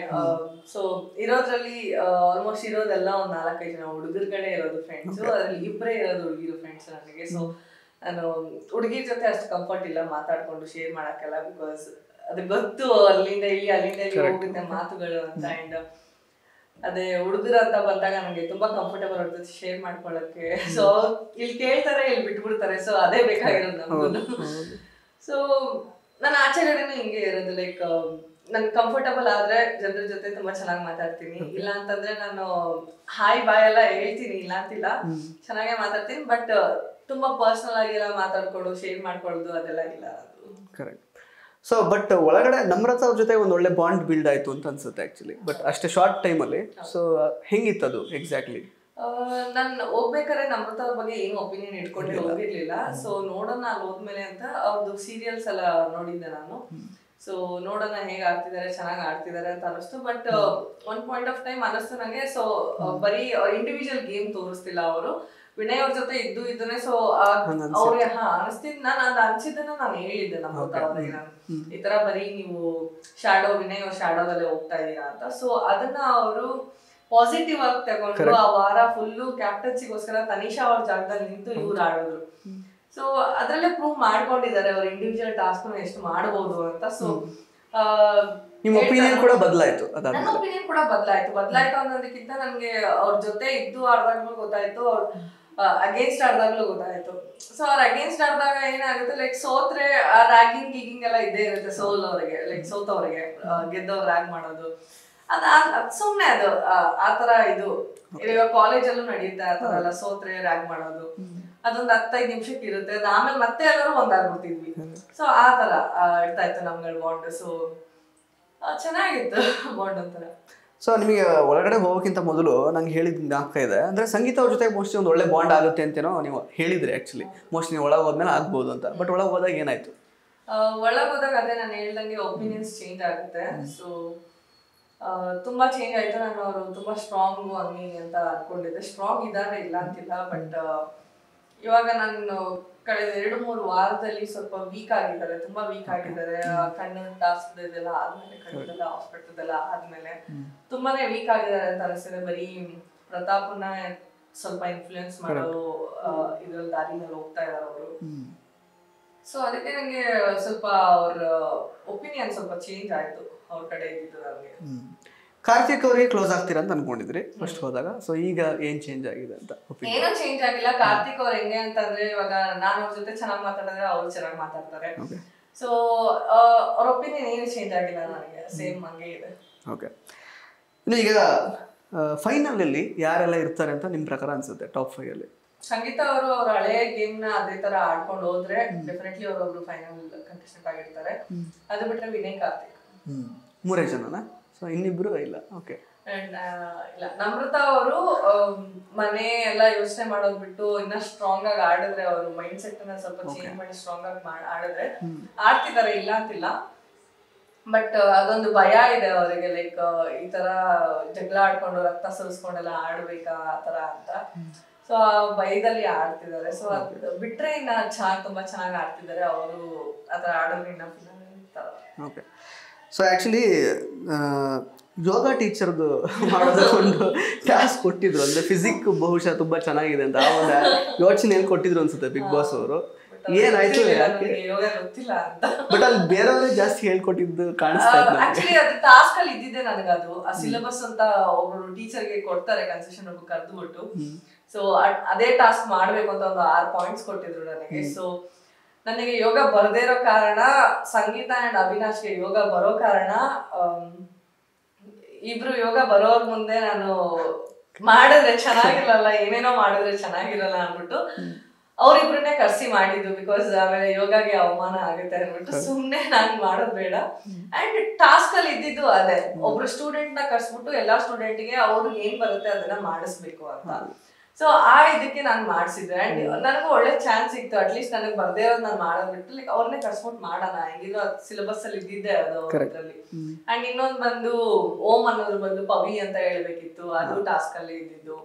ಸೊ ಇರೋದ್ರಲ್ಲಿ ಆಲ್ಮೋಸ್ಟ್ ಇರೋದೆಲ್ಲ ಒಂದ್ ನಾಲ್ಕೈದು ಜನ ಹುಡುಗರ ಕಡೆ ಇರೋದು ಫ್ರೆಂಡ್ಸ್ ಅದ್ರಲ್ಲಿ ಇಬ್ಬರೇ ಇರೋದು ಹುಡುಗಿರು ಫ್ರೆಂಡ್ಸ್ ನನಗೆ. ಸೊ ನಾನು ಹುಡುಗಿರ್ ಜೊತೆ ಅಷ್ಟು ಕಂಫರ್ಟ್ ಇಲ್ಲ ಮಾತಾಡ್ಕೊಂಡು ಶೇರ್ ಮಾಡಕ್ಕೆಲ್ಲ ಬಿಕಾಸ್ ಅದು ಗೊತ್ತು ಅಲ್ಲಿಂದ ಇಲ್ಲಿ ಅಲ್ಲಿಂದ ಇಲ್ಲಿ ಹೋಗುತ್ತೆ ಮಾತುಗಳು ಅಂತ. ಅಂಡ್ ಅದೇ ಹುಡುಗರು ಅಂತ ಬಂದಾಗ ನನಗೆ ತುಂಬಾ ಕಂಫರ್ಟಬಲ್ ಅವ್ರ ಜೊತೆ ಶೇರ್ ಮಾಡ್ಕೊಳ್ಳಕ್ಕೆ ಸೊ ಇಲ್ಲಿ ಕೇಳ್ತಾರೆ ಇಲ್ಲಿ ಬಿಟ್ಬಿಡ್ತಾರೆ. ಸೊ ಅದೇ ಬೇಕಾಗಿರೋದು ನಮ್ಗೂ ಸೊ ನನ್ನ ಆಚಾರ್ಯನೂ ಹಿಂಗೆ ಇರೋದು ಲೈಕ್ ನನ್ ಕಂಫರ್ಟಬಲ್ ಆದ್ರೆ ಜನರ ಜೊತೆ ತುಂಬಾ ಚೆನ್ನಾಗಿ ಮಾತಾಡ್ತೀನಿ. ಇಲ್ಲ ಅಂತಂದ್ರೆ ನಾನು ಹಾಯ್ ಬಾಯ್ ಎಲ್ಲ ಹೇಳ್ತೀನಿ ಇಲ್ಲ ಅಂತಿಲ್ಲ. ಚೆನ್ನಾಗೇ ಮಾತಾಡ್ತೀನಿ ಬಟ್ ತುಂಬಾ ಪರ್ಸನಲ್ ಆಗಿ ಎಲ್ಲ ಮಾತಾಡ್ಕೊಡು ಶೇರ್ ಮಾಡ್ಕೊಳ್ಳೋದು ಅದೆಲ್ಲ ಇಲ್ಲ. ಅದು ಕರೆಕ್ಟ್ ಸೊ ಬಟ್ ಒಳಗಡೆ ನಮ್ರತ ಅವ್ರ ಜೊತೆ ಒಂದು ಒಳ್ಳೆ ಬಾಂಡ್ ಬಿಲ್ಡ್ ಆಯ್ತು ಅಂತ ಅನ್ಸುತ್ತೆ ಆ್ಯಕ್ಚುಲಿ ಬಟ್ ಅಷ್ಟೇ ಶಾರ್ಟ್ ಟೈಮಲ್ಲಿ ಸೊ ಅದು ಎಕ್ಸಾಕ್ಟ್ಲಿ ನಾನು ಹೋಗ್ಬೇಕಾದ್ರೆ ನಮ್ರತ ಅವ್ರ ಬಗ್ಗೆ ಏನು ಒಪಿನಿಯನ್ ಇಟ್ಕೊಂಡು ಹೋಗಿರ್ಲಿಲ್ಲ. ಸೊ ನೋಡೋಣ ಅಲ್ಲಿ ಹೋದ್ಮೇಲೆ ಅಂತ ಅವ್ರದ್ದು ಸೀರಿಯಲ್ಸ್ ಎಲ್ಲ ನೋಡಿದ್ದೆ ನಾನು. ಸೊ ನೋಡೋಣ ಹೇಗ್ ಆಡ್ತಿದ್ದಾರೆ ಚೆನ್ನಾಗಿ ಆಡ್ತಿದ್ದಾರೆ ಅಂತ ಅನಿಸ್ತು but one point of time ಅನಿಸ್ತು ನಂಗೆ. ಸೊ ಬರೀ ಇಂಡಿವಿಜುವಲ್ ಗೇಮ್ ತೋರಿಸ್ತಿಲ್ಲ ಅವರು. ವಿನಯ್ ಅವ್ರ ಜೊತೆ ಇದ್ದು ಇದನ್ನೇ ಸೊ. ಅವ್ರಿಗೆ ಹಾ ಅನಿಸ್ತಿದ್ ನಾನು ಅದ್ ಅನ್ಸಿದ್ದನ್ನ ನಾನು ಹೇಳಿದ್ದೆ ನಮ್ಮ ಅವ್ರಿಗೆ. ನಾನು ಈ ತರ ಬರೀ ನೀವು ಶಾಡೋ ವಿನಯ್ ಅವ್ರ ಶಾಡೋದಲ್ಲೇ ಹೋಗ್ತಾ ಇದೀರಾ ಅಂತ. ಸೊ ಅದನ್ನ ಅವರು ಪಾಸಿಟಿವ್ ಆಗಿ ತಗೊಂಡು ಆ ವಾರ ಫುಲ್ಲು ಕ್ಯಾಪ್ಟನ್ಸಿಗೋಸ್ಕರ ತನಿಷಾ ಅವ್ರ ಜಾಗದಲ್ಲಿ ನಿಂತು ಇವ್ರು ಆಡಿದ್ರು. ಸೊ ಅದ್ರಲ್ಲೇ ಪ್ರೂವ್ ಮಾಡ್ಕೊಂಡಿದ್ದಾರೆ ಅವ್ರ. ಇಂಡಿವಿಜುವಲ್ ಟಾಸ್ಕ್ ಎಷ್ಟು ಮಾಡಬಹುದು ಅಂತ. ಸೊ ನಿಮ್ಮ ಒಪಿನಿಯನ್ ಕೂಡ ಬದಲಾಯ್ತು ನನ್ನ ಒಪಿನಿಯನ್ ಕೂಡ ಬದಲಾಯ್ತು. ಬದಲಾಯ್ತು ಅನ್ನೋದಕ್ಕಿಂತ ನನಗೆ ಅವ್ರ ಜೊತೆ ಇದ್ದು ಆಡ್ದಾಗ್ಲೂ ಗೊತ್ತಾಯ್ತು. ಅವ್ರ ಅಗೇನ್ಸ್ಟ್ ಆಡ್ದಾಗ್ಲೂ ಗೊತ್ತಾಯ್ತು. ಸೊ ಅವ್ರ ಅಗೇನ್ಸ್ಟ್ ಆಡ್ದಾಗ ಏನಾಗುತ್ತೆ ಲೈಕ್ ಸೋತ್ರೆ ಆ ರ್ಯಾಗಿಂಗ್ ಗೀಗಿಂಗ್ ಎಲ್ಲ ಇದ್ದೇ ಇರುತ್ತೆ ಸೋಲ್ ಅವರಿಗೆ ಲೈಕ್ ಸೋತವ್ರಿಗೆ ಗೆದ್ದವ್ರು ರ್ಯಾಗ್ ಮಾಡೋದು. ಅದ್ ಆ- ಅದ್ ಸುಮ್ನೆ ಅದು ಆ, ತರ ಇದು. ಇವಾಗ ಕಾಲೇಜಲ್ಲೂ ನಡೆಯುತ್ತೆ ಆ ತರ ಎಲ್ಲ ಸೋತ್ರೆ ರ್ಯಾಗ್ ಮಾಡೋದು. ಅದೊಂದ್ ಹತ್ತೈದು ನಿಮಿಷಕ್ಕೆ ಇರುತ್ತೆ. ಅದ್ ಆಮೇಲೆ ಮತ್ತೆ ಎಲ್ಲರೂ ಒಂದಾಗ್ಬಿಡ್ತಿದ್ವಿ. ಸೊ ಆ ತರ ಇರ್ತಾ ಇತ್ತು ನಮ್ಗಳ ಬಾಂಡ್ ಸೊ ಚೆನ್ನಾಗಿತ್ತು ಬಾಂಡ್ ಒಂಥರ. ಸೊ ನಿಮಗೆ ಒಳಗಡೆ ಹೋಗೋಕ್ಕಿಂತ ಮೊದಲು ನಂಗೆ ಹೇಳಿದ ಜ್ಞಾಪಕ ಇದೆ. ಅಂದರೆ ಸಂಗೀತ ಅವ್ರ ಜೊತೆ ಮೋಸ್ಟ್ಲಿ ಒಂದು ಒಳ್ಳೆ ಬಾಂಡ್ ಆಗುತ್ತೆ ಅಂತೇನೋ ನೀವು ಹೇಳಿದ್ರಿ ಆ್ಯಕ್ಚುಲಿ ಮೋಸ್ಟ್ಲಿ ನೀವು ಒಳಗೆ ಹೋದ್ಮೇಲೆ ಆಗ್ಬೋದು ಅಂತ. ಬಟ್ ಒಳಗೆ ಹೋದಾಗ ಏನಾಯಿತು? ಒಳಗೆ ಹೋದಾಗ ಅದೇ ನಾನು ಹೇಳ್ದಂಗೆ ಒಪಿನಿಯನ್ಸ್ ಚೇಂಜ್ ಆಗುತ್ತೆ. ಸೊ ತುಂಬ ಚೇಂಜ್ ಆಯಿತು. ನಾನು ಅವರು ತುಂಬ ಸ್ಟ್ರಾಂಗು ಹಂಗೆ ಅಂತ ಅಂದ್ಕೊಂಡಿದ್ದೆ ಸ್ಟ್ರಾಂಗ್ ಇದ್ದಾರೆ ಇಲ್ಲ ಅಂತಿಲ್ಲ ಬಟ್ ಇವಾಗ ನಾನು ಕಳೆದ ಎರಡು ಮೂರು ವಾರದಲ್ಲಿ ಸ್ವಲ್ಪ ವೀಕ್ ಆಗಿದ್ದಾರೆ ತುಂಬಾ ವೀಕ್ ಆಗಿದ್ದಾರೆ. ಕಣ್ಣು ಕಣ್ಣಿನ ಟಾಸ್ಕ್ ಇದೆಲ್ಲ ಆದ್ಮೇಲೆ ಕಣ್ಣೆಲ್ಲ ಹಾಸ್ಪಿಟಲ್ ಆದ್ಮೇಲೆ ತುಂಬಾನೇ ವೀಕ್ ಆಗಿದ್ದಾರೆ ಅಂತ ಅನಿಸ್ತಿದೆ. ಬರೀ ಪ್ರತಾಪನ ಸ್ವಲ್ಪ ಇನ್ಫ್ಲೂಯೆನ್ಸ್ ಮಾಡೋ ಇದ್ರಲ್ಲಿ ದಾರಿನಲ್ಲಿ ಹೋಗ್ತಾ ಇದಾರೆ ಅವರು. ಸೊ ಅದಕ್ಕೆ ನಂಗೆ ಸ್ವಲ್ಪ ಅವ್ರ ಒಪಿನಿಯನ್ ಸ್ವಲ್ಪ ಚೇಂಜ್ ಆಯ್ತು ಅವ್ರ ಕಡೆ ಇದ್ದಿದ್ದು ನನಗೆ ಕಾರ್ತಿಕ್ ಅವರಿಗೆ ಕ್ಲೋಸ್ ಆಗ್ತೀರಾ ಅಂತ ಅನ್ಕೊಂಡಿದ್ರಿ. ಫಸ್ಟ್ ಹೋದಾಗ. ಸೊ ಈಗ ಏನ್ ಚೇಂಜ್ ಆಗಿದೆ ಅಂತ ಏನೋ ಚೇಂಜ್ ಆಗಿಲ್ಲ. ಕಾರ್ತಿಕ್ ಅವ್ರು ಹೆಂಗೆ ಅಂತಂದ್ರೆ ಇವಾಗ ನಾನು ಅವ್ರ ಜೊತೆ ಚೆನ್ನಾಗಿ ಮಾತಾಡಿದ್ರೆ ಅವ್ರು ಚೆನ್ನಾಗಿ ಮಾತಾಡ್ತಾರೆ. ಸೊ ಅವ್ರ ಒಪಿನಿಯನ್ ಏನು ಚೇಂಜ್ ಆಗಿಲ್ಲ ನನಗೆ. ಸೇಮ್ ಹಂಗೆ ಇದೆ. ಓಕೆ ಇನ್ನು ಈಗ ಫೈನಲಲ್ಲಿ ಯಾರೆಲ್ಲ ಇರ್ತಾರೆ ಅಂತ ನಿಮ್ ಪ್ರಕಾರ ಅನ್ಸುತ್ತೆ ಟಾಪ್ ಫೈವ್ ಅಲ್ಲಿ? ಸಂಗೀತ ಅವರು ಅವ್ರ ಹಳೆ ಗೇಮ್ನ ಅದೇ ತರ ಆಡ್ಕೊಂಡು ಹೋದ್ರೆ ಡೆಫಿನೆಟ್ಲಿ ಅವರೊಬ್ರು ಫೈನಲ್ ಕಂಟೆಸ್ಟೆಂಟ್ ಆಗಿರ್ತಾರೆ. ಅದು ಬಿಟ್ರೆ ವಿನಯ್ ಕಾರ್ತಿಕ್. ಮೂರೇ ಜನನಾ? ಸೊ ಇನ್ನಿಬ್ರು ಇಲ್ಲ. ಓಕೆ ಅಂಡ್ ಇಲ್ಲ. ನಮ್ರತಾ ಅವರು ಮನೆ ಎಲ್ಲ ಯೋಚನೆ ಮಾಡೋದ್ ಬಿಟ್ಟು ಇನ್ನ ಸ್ಟ್ರಾಂಗ್ ಆಗಿ ಆಡಿದ್ರೆ ಅವರು ಮೈಂಡ್ ಸೆಟ್ ಅನ್ನ ಸ್ವಲ್ಪ ಚೇಂಜ್ ಮಾಡಿ ಸ್ಟ್ರಾಂಗ್ ಆಗಿ ಆಡಿದ್ರೆ ಆಡ್ತಿದಾರೆ ಇಲ್ಲ ಅಂತಿಲ್ಲ. ಬಟ್ ಅದೊಂದು ಭಯ ಇದೆ ಅವರಿಗೆ. ಲೈಕ್ ಈ ತರ ಜಗಳ ಆಡ್ಕೊಂಡು ರಕ್ತ ಸುರಿಸ್ಕೊಂಡೆಲ್ಲ ಆಡ್ಬೇಕಾ ಆ ತರ ಅಂತ. ಸೊ ಆ ಭಯದಲ್ಲಿ ಆಡ್ತಿದ್ದಾರೆ ಸೊ ಅದ್ ಬಿಟ್ರೆ ಇನ್ನ ಚಾ ತುಂಬಾ ಚೆನ್ನಾಗಿ ಆಡ್ತಿದ್ದಾರೆ ಅವರು ಆತರ final ಇರ್ತಾರೆ. ಓಕೆ ಸೊ ಆ್ಯಕ್ಚುಲಿ ಯೋಗ ಟೀಚರ್ದು ಮಾಡೋದು ಕ್ಲಾಸ್ ಕೊಟ್ಟಿದ್ರು. ಅಂದರೆ ಫಿಸಿಕ್ ಬಹುಶಃ ತುಂಬಾ ಚೆನ್ನಾಗಿದೆ ಅಂತ ಆ ಒಂದು ಯೋಚನೆಯಲ್ಲಿ ಕೊಟ್ಟಿದ್ರು ಅನ್ಸುತ್ತೆ ಬಿಗ್ ಬಾಸ್ ಅವರು. ಏನಾಯ್ತು ಯಾಕೆ? ಬಟ್ ಅಲ್ಲಿ ಬೇರೆಯವ್ರೆ ಜಾಸ್ತಿ ಹೇಳ್ಕೊಟ್ಟಿದ್ದು ಕಾಣಿಸ್ತಾ ಇತ್ತು ಆಕ್ಚುಲಿ ಅದು ಟಾಸ್ಕ್ ಅಲ್ಲಿ ಇದ್ದಿದ್ದೆ ನನಗೆ ಅದು. ಆ ಸಿಲೆಬಸ್ ಅಂತ ಒಬ್ರು ಟೀಚರ್ಗೆ ಕೊಡ್ತಾರೆ ಕನ್ಸೆಷನ್ ಒಬ್ಬ ಕರೆದ್ಬಿಟ್ಟು. ಸೊ ಅದೇ ಟಾಸ್ಕ್ ಮಾಡ್ಬೇಕು ಅಂತ ಒಂದು ಆರ್ ಪಾಯಿಂಟ್ಸ್ ಕೊಟ್ಟಿದ್ರು ನನಗೆ. ಸೊ ನನಗೆ ಯೋಗ ಬರದೇ ಇರೋ ಕಾರಣ, ಸಂಗೀತ ಅಂಡ್ ಅವಿನಾಶ್ಗೆ ಯೋಗ ಬರೋ ಕಾರಣ ಇಬ್ರು ಯೋಗ ಬರೋರ್ ಮುಂದೆ ನಾನು ಮಾಡಿದ್ರೆ ಚೆನ್ನಾಗಿರಲ್ಲ, ಏನೇನೋ ಮಾಡಿದ್ರೆ ಚೆನ್ನಾಗಿರಲ್ಲ ಅನ್ಬಿಟ್ಟು ಅವ್ರಿಬ್ರನ್ನೇ ಕರ್ಸಿ ಮಾಡಿದ್ದು ಬಿಕಾಸ್ ಆಮೇಲೆ ಯೋಗಾಗೆ ಅವಮಾನ ಆಗುತ್ತೆ ಅನ್ಬಿಟ್ಟು ಸುಮ್ನೆ ನಾನು ಮಾಡೋದ್ ಬೇಡ. ಅಂಡ್ ಟಾಸ್ಕ್ ಅಲ್ಲಿ ಇದ್ದಿದ್ದು ಅದೇ, ಒಬ್ರು ಸ್ಟೂಡೆಂಟ್ನ ಕರ್ಸ್ಬಿಟ್ಟು ಎಲ್ಲಾ ಸ್ಟೂಡೆಂಟ್ಗೆ ಅವ್ರಿಗೆ ಏನ್ ಬರುತ್ತೆ ಅದನ್ನ ಮಾಡಿಸ್ಬೇಕು ಅಂತ. ಸೊ ಆ ಇದಕ್ಕೆ ನಾನು ಮಾಡಿಸಿದ್ದೆ. ಅಂಡ್ ನನಗೂ ಒಳ್ಳೆ ಚಾನ್ಸ್ ಸಿಕ್ತು. ಅಟ್ಲೀಸ್ಟ್ ನನಗೆ ಬರ್ದೇ ಇರೋದು ನಾನು ಮಾಡೋದ್ ಬಿಟ್ಟು ಲೈಕ್ ಅವ್ರನ್ನೇ ಕರ್ಸ್ಬಿಟ್ಟು ಮಾಡೋಣ. ಹೆಂಗಿದ್ರು ಸಿಲೆಬಸ್ ಅಲ್ಲಿ ಇದ್ದಿದ್ದೆ ಅದು ಅದರಲ್ಲಿ. ಅಂಡ್ ಇನ್ನೊಂದು ಬಂದು ಓಮ್ ಅನ್ನೋದ್ರ ಬಂದು ಪವಿ ಅಂತ ಹೇಳ್ಬೇಕಿತ್ತು. ಅದು ಟಾಸ್ಕ್ ಅಲ್ಲಿ ಇದ್ದಿದ್ದು.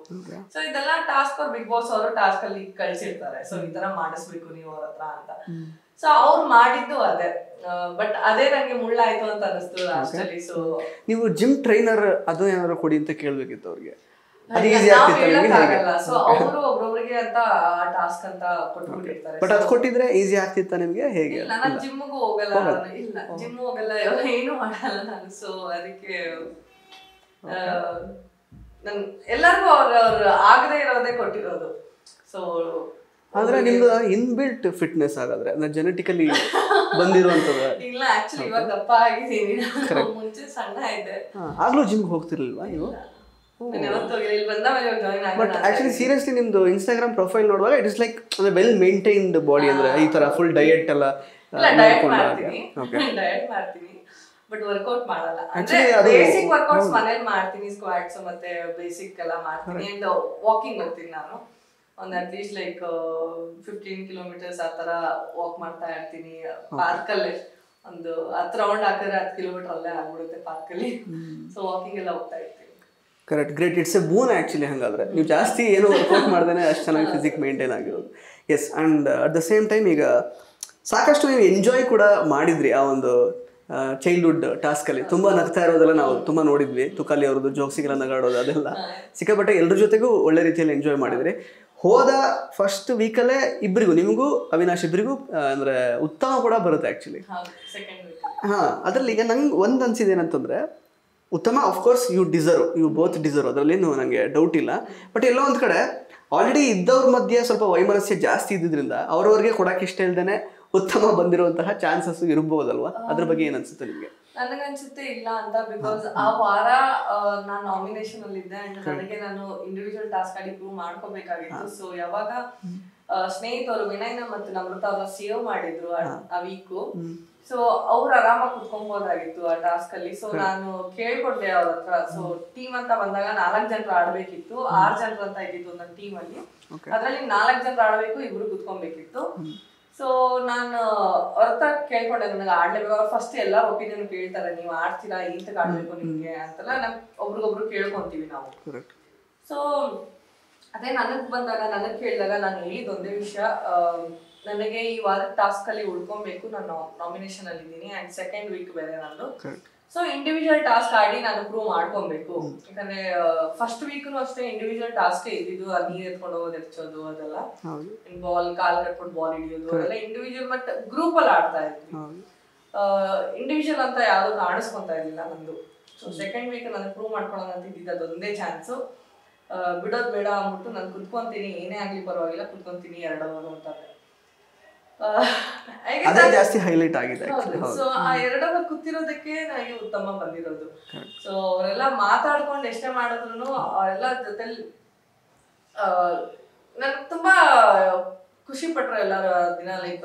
ಸೊ ಇದೆಲ್ಲ ಟಾಸ್ಕ್ ಅವ್ರು ಬಿಗ್ ಬಾಸ್ ಅವರು ಟಾಸ್ಕ್ ಅಲ್ಲಿ ಕಳ್ಸಿರ್ತಾರೆ. ಸೊ ಈ ತರ ಮಾಡಿಸ್ಬೇಕು ನೀವು ಅವ್ರ ಹತ್ರ ಅಂತ. ಸೊ ಅವ್ರು ಮಾಡಿದ್ದು ಅದೇ. ಬಟ್ ಅದೇ ನಂಗೆ ಮುಳ್ಳಾಯ್ತು ಅಂತ ಅನಿಸ್ತು ಲಾಸ್ಟ್ ಅಲ್ಲಿ. ಸೊ ನೀವು ಜಿಮ್ ಟ್ರೈನರ್ ಅದು ಏನಾದ್ರು ಕೊಡಿ ಅಂತ ಕೇಳ್ಬೇಕಿತ್ತು ಅವ್ರಿಗೆ? ಅದು ಈಸಿ ಆಗ್ತಿತ್ತು ಸೊ ಅವರು ಒಬ್ರೊಬ್ರಿಗೆ ಅಂತ ಟಾಸ್ಕ್ ಅಂತ ಕೊಟ್ಬಿಟ್ಟಿರ್ತಾರೆ. ಬಟ್ ಅದು ಕೊಟ್ಟಿದ್ರೆ ಈಸಿ ಆಗ್ತಿತ್ತ ನಿಮಗೆ? ಹೇಗೆ? ನಾನು ಜಿಮ್ಗೂ ಹೋಗಲ್ಲ. ನಾನು. ಇಲ್ಲ ಜಿಮ್ ಹೋಗಲ್ಲ ಏನು ಮಾಡಲ್ಲ ನಾನು. ಸೊ ಅದಕ್ಕೆ ನನ್ ಎಲ್ಲರಿಗೂ ಅವ್ರ ಅವ್ರ ಆಗದೆ ಇರೋದೇ ಕೊಟ್ಟಿರೋದು. ಸೊ ಆದ್ರೆ ನಿಮ್ದು ಇನ್ಬಿಲ್ಟ್ ಫಿಟ್ನೆಸ್ ಆಗಾದ್ರೆ ಅಂದ್ರೆ ಜೆನೆಟಿಕಲಿ ಬಂದಿರುವಂತದ್ದು ಇಲ್ಲ ಆಕ್ಚುಲಿ ಇವಾಗ ದಪ್ಪ ಆಗಿದ್ದೀನಿ. ಮುಂಚೆ ಸಣ್ಣ ಇದ್ದೆ. ಆಗ್ಲೂ ಜಿಮ್ಗೆ ಹೋಗ್ತಿರ್ಲಿಲ್ವಾ ನೀವು? ಬಟ್ ಆಕ್ಚುಲಿ ಸೀರಿಯಸ್ಲಿ ನಿಮ್ದು ಇನ್ಸ್ಟಾಗ್ರಾಮ್ ಪ್ರೊಫೈಲ್ ನೋಡುವಾಗ ಇಟ್ ಇಸ್ ಲೈಕ್ ಅಂದ್ರೆ ವೆಲ್ ಮೇಂಟೈನ್ಡ್ ಬಾಡಿ ಅಂದ್ರೆ ಈ ತರ ಫುಲ್ ಡಯಟ್ ಎಲ್ಲ ಇಲ್ಲ ಡಯಟ್ ಮಾಡ್ತೀನಿ. ಓಕೆ ಡಯಟ್ ಮಾಡ್ತೀನಿ. ಬಟ್ ವರ್ಕೌಟ್ ಮಾಡಲ್ಲ. ಅಂದ್ರೆ ಬೇಸಿಕ್ ವರ್ಕೌಟ್ಸ್ ಮನೇಲಿ ಮಾಡ್ತೀನಿ ಸ್ಕ್ವಾಟ್ಸ್ ಮತ್ತೆ ಬೇಸಿಕ್ ಎಲ್ಲ ಮಾಡ್ತೀನಿ ಅಂಡ್ ವಾಕಿಂಗ್ ಹೋಗ್ತೀನಿ ನಾನು. ಒಂದ್ at least like fifteen kilometres ಆ ತರ ವಾಕ್ ಮಾಡ್ತಾ ಇರ್ತೀನಿ. ಪಾರ್ಕ್ ಅಲ್ಲಿ. ಒಂದು ಹತ್ತು ರೌಂಡ್ ಹಾಕಿದ್ರೆ ಹತ್ತು ಕಿಲೋಮೀಟರ್ ಅಲ್ಲೇ ಆಗ್ಬಿಡುತ್ತೆ ಪಾರ್ಕ್ ಅಲ್ಲಿ. ಸೊ ವಾಕಿಂಗ್ ಎಲ್ಲ ಹೋಗ್ತಾ ಇರ್ತೀನಿ. Correct great it's a boon actually ಹಂಗಾದ್ರೆ. ನೀವು ಜಾಸ್ತಿ ಏನೋ ವರ್ಕೌಟ್ ಮಾಡ್ದೇ ಅಷ್ಟು ಚೆನ್ನಾಗಿ ಫಿಸಿಕ್ ಮೇಂಟೈನ್ ಆಗಿರೋದು. Yes and at the same time ಈಗ ಸಾಕಷ್ಟು ನೀವು ಎಂಜಾಯ್ ಕೂಡ ಮಾಡಿದ್ರಿ ಆ ಒಂದು ಚೈಲ್ಡ್ಹುಡ್ ಟಾಸ್ಕಲ್ಲಿ ತುಂಬ ನಗ್ತಾ ಇರೋದೆಲ್ಲ ನಾವು ತುಂಬ ನೋಡಿದ್ವಿ. ತುಕಾಲಿ ಅವ್ರದ್ದು ಜೋಕ್ಸಿಗೆಲ್ಲ ನಗಾಡೋದು ಅದೆಲ್ಲ. ಸಿಕ್ಕಾಪಟ್ಟೆ ಎಲ್ಲರ ಜೊತೆಗೂ ಒಳ್ಳೆ ರೀತಿಯಲ್ಲಿ ಎಂಜಾಯ್ ಮಾಡಿದ್ರಿ. ಹೋದ ಫಸ್ಟ್ ವೀಕಲ್ಲೇ ಇಬ್ಬರಿಗೂ ನಿಮಗೂ ಅವಿನಾಶ್ ಇಬ್ಬರಿಗೂ ಅಂದರೆ ಉತ್ತಮ ಕೂಡ ಬರುತ್ತೆ ಆ್ಯಕ್ಚುಲಿ ಹಾಂ ಅದರಲ್ಲಿ ವೀಕ್ ಹಾ ಅದ್ರಲ್ಲಿ ಈಗ ನಂಗೆ ಒಂದು ಅನ್ಸಿದೆ ಏನಂತಂದ್ರೆ ಉತ್ತಮ course you deserve you both deserve ಅದರಲ್ಲೇನು ನನಗೆ ಡೌಟ್ ಇಲ್ಲ. ಬಟ್ ಎಲ್ಲೋ ಒಂದು ಕಡೆ ಆಲ್ರೆಡಿ ಇದ್ದವ್ರ ಮಧ್ಯೆ ಸ್ವಲ್ಪ ವೈಮನಸ್ಯ ಜಾಸ್ತಿ ಇದ್ದಿದ್ರಿಂದ ಅವ್ರವ್ರಿಗೆ ಕೊಡಕ್ಕೆ ಇಷ್ಟ ಇಲ್ದೇನೆ ಉತ್ತಮ ಬಂದಿರುವಂತಹ ಚಾನ್ಸಸ್ ಇರಬಹುದಲ್ವಾ ಅದ್ರ ಬಗ್ಗೆ ಏನನ್ಸುತ್ತೆ ಅನ್ಸುತ್ತೆ ನಿಮಗೆ? ನನಗನ್ಸುತ್ತೆ ಇಲ್ಲ ಅಂತ ಬಿಕಾಸ್ ಆ ವಾರ ನಾನು ನಾಮಿನೇಷನ್ ಅಲ್ಲಿ ಇದ್ದೆ ಅಂಡ್ ನನಗೆ ನಾನು ಇಂಡಿವಿಜುವಲ್ ಟಾಸ್ಕ್ ಅಲ್ಲಿ ಪ್ರೂವ್ ಮಾಡ್ಕೋಬೇಕಾಗಿತ್ತು. ಸೊ ಯಾವಾಗ ಸ್ನೇಹಿತರು ವಿನಯ್ನ ಮತ್ತು ನಮೃತ ಅವರ ಸೇವ್ ಮಾಡಿದ್ರು ಆ- ಆ ವೀಕು ಸೊ ಅವ್ರು ಆರಾಮಾಗಿ ಕುತ್ಕೊಬೋದಾಗಿತ್ತು ಆ ಟಾಸ್ಕ್ ಅಲ್ಲಿ. ಸೊ ನಾನು ಕೇಳ್ಕೊಂಡೆ ಅವ್ರ ಹತ್ರ. ಸೊ ಟೀಮ್ ಅಂತ ಬಂದಾಗ ನಾಲ್ಕು ಜನರು ಆಡ್ಬೇಕಿತ್ತು. ಆರ್ ಜನರು ಅಂತ ಇದ್ದಿತ್ತು ನನ್ನ ಟೀಮ್ ಅಲ್ಲಿ. ಅದ್ರಲ್ಲಿ ನಾಲ್ಕು ಜನರು ಆಡ್ಬೇಕು ಇಬ್ರು ಕುತ್ಕೊಬೇಕಿತ್ತು. ಸೊ ನಾನು ಅವ್ರ ಹತ್ರ ಕೇಳ್ಕೊಂಡೆ ನನಗೆ ಆಡ್ಲೇಬೇಕು. ಅವ್ರು ಫಸ್ಟ್ ಎಲ್ಲಾ ಒಪಿನಿಯನ್ ಕೇಳ್ತಾರೆ. ನೀವು ಆಡ್ತೀರಾ? ಇಂತ ಆಡ್ಬೇಕು ನಿಮ್ಗೆ? ಅಂತೆಲ್ಲ ನಮ್ ಒಬ್ರಿಗೊಬ್ರು ಕೇಳ್ಕೊಂತೀವಿ ನಾವು. ಸೊ ಅದೇ ನನಗ್ ಬಂದಾಗ ನನಗ್ ಕೇಳಿದಾಗ ನಾನು ಹೇಳಿದ ಒಂದೇ ವಿಷಯ ನನಗೆ ಈ ವಾರದ ಟಾಸ್ಕ್ ಅಲ್ಲಿ ಉಳ್ಕೊಬೇಕು. ನಾನು ನಾಮಿನೇಷನ್ ಅಲ್ಲಿ ಇದ್ದೀನಿ. ಅಂಡ್ ಸೆಕೆಂಡ್ ವೀಕ್ ಬೇರೆ ನಂದು ಕರೆಕ್ಟ್ ಸೊ ಇಂಡಿವಿಜುವಲ್ ಟಾಸ್ಕ್ ಆಡಿ ನಾನು ಪ್ರೂವ್ ಮಾಡ್ಕೊಬೇಕು. ಯಾಕಂದ್ರೆ ಫಸ್ಟ್ ವೀಕ್ನು ಅಷ್ಟೇ ಇಂಡಿವಿಜುವಲ್ ಟಾಸ್ಕ್ ಇದ್ದಿದ್ದು. ಅದು ನೀರ್ ಎತ್ಕೊಂಡು ಹೋಗೋದು ಎಚ್ಚೋದು ಅದೆಲ್ಲ. ಬಾಲ್ ಕಾಲ್ ಕಟ್ಕೊಂಡು ಬಾಲ್ ಹಿಡಿಯೋದು ಅದೆಲ್ಲ ಇಂಡಿವಿಜುವಲ್ ಬಟ್ ಗ್ರೂಪ್ ಅಲ್ಲಿ ಆಡ್ತಾ ಇದ್ವಿ. ಇಂಡಿವಿಜುವಲ್ ಅಂತ ಯಾವ್ದು ಕಾಣಿಸ್ಕೊಂತ ಇರ್ಲಿಲ್ಲ ನಂದು. ಸೊ ಸೆಕೆಂಡ್ ವೀಕ್ ನಾನು ಪ್ರೂವ್ ಮಾಡ್ಕೊಳ್ಳೋಣ ಅಂತ ಇದ್ದಿದ್ದು ಅದೊಂದೇ ಚಾನ್ಸು ಬಿಡೋದು ಬೇಡ ಅಂದ್ಬಿಟ್ಟು ನಾನು ಕುತ್ಕೊಂತೀನಿ. ಏನೇ ಆಗ್ಲಿ ಪರವಾಗಿಲ್ಲ ಕುತ್ಕೊಂತೀನಿ ಎರಡು ಅವರು ಅದೇ ಅದು- ಜಾಸ್ತಿ ಹೈಲೈಟ್ ಆಗಿದೆ ಸೊ ಆ ಎರಡನ್ನ ಕೂತಿರೋದಕ್ಕೆ ನನಗೆ ಉತ್ತಮ ಬಂದಿರೋದು. ಸೊ ಅವರೆಲ್ಲ ಮಾತಾಡ್ಕೊಂಡು ಎಷ್ಟೇ ಮಾಡಿದ್ರು ಅವರೆಲ್ಲ ಜೊತೆಲಿ ನನ್ ತುಂಬಾ ಖುಷಿ ಪಟ್ರು ಎಲ್ಲಾರು ದಿನ ಲೈಕ್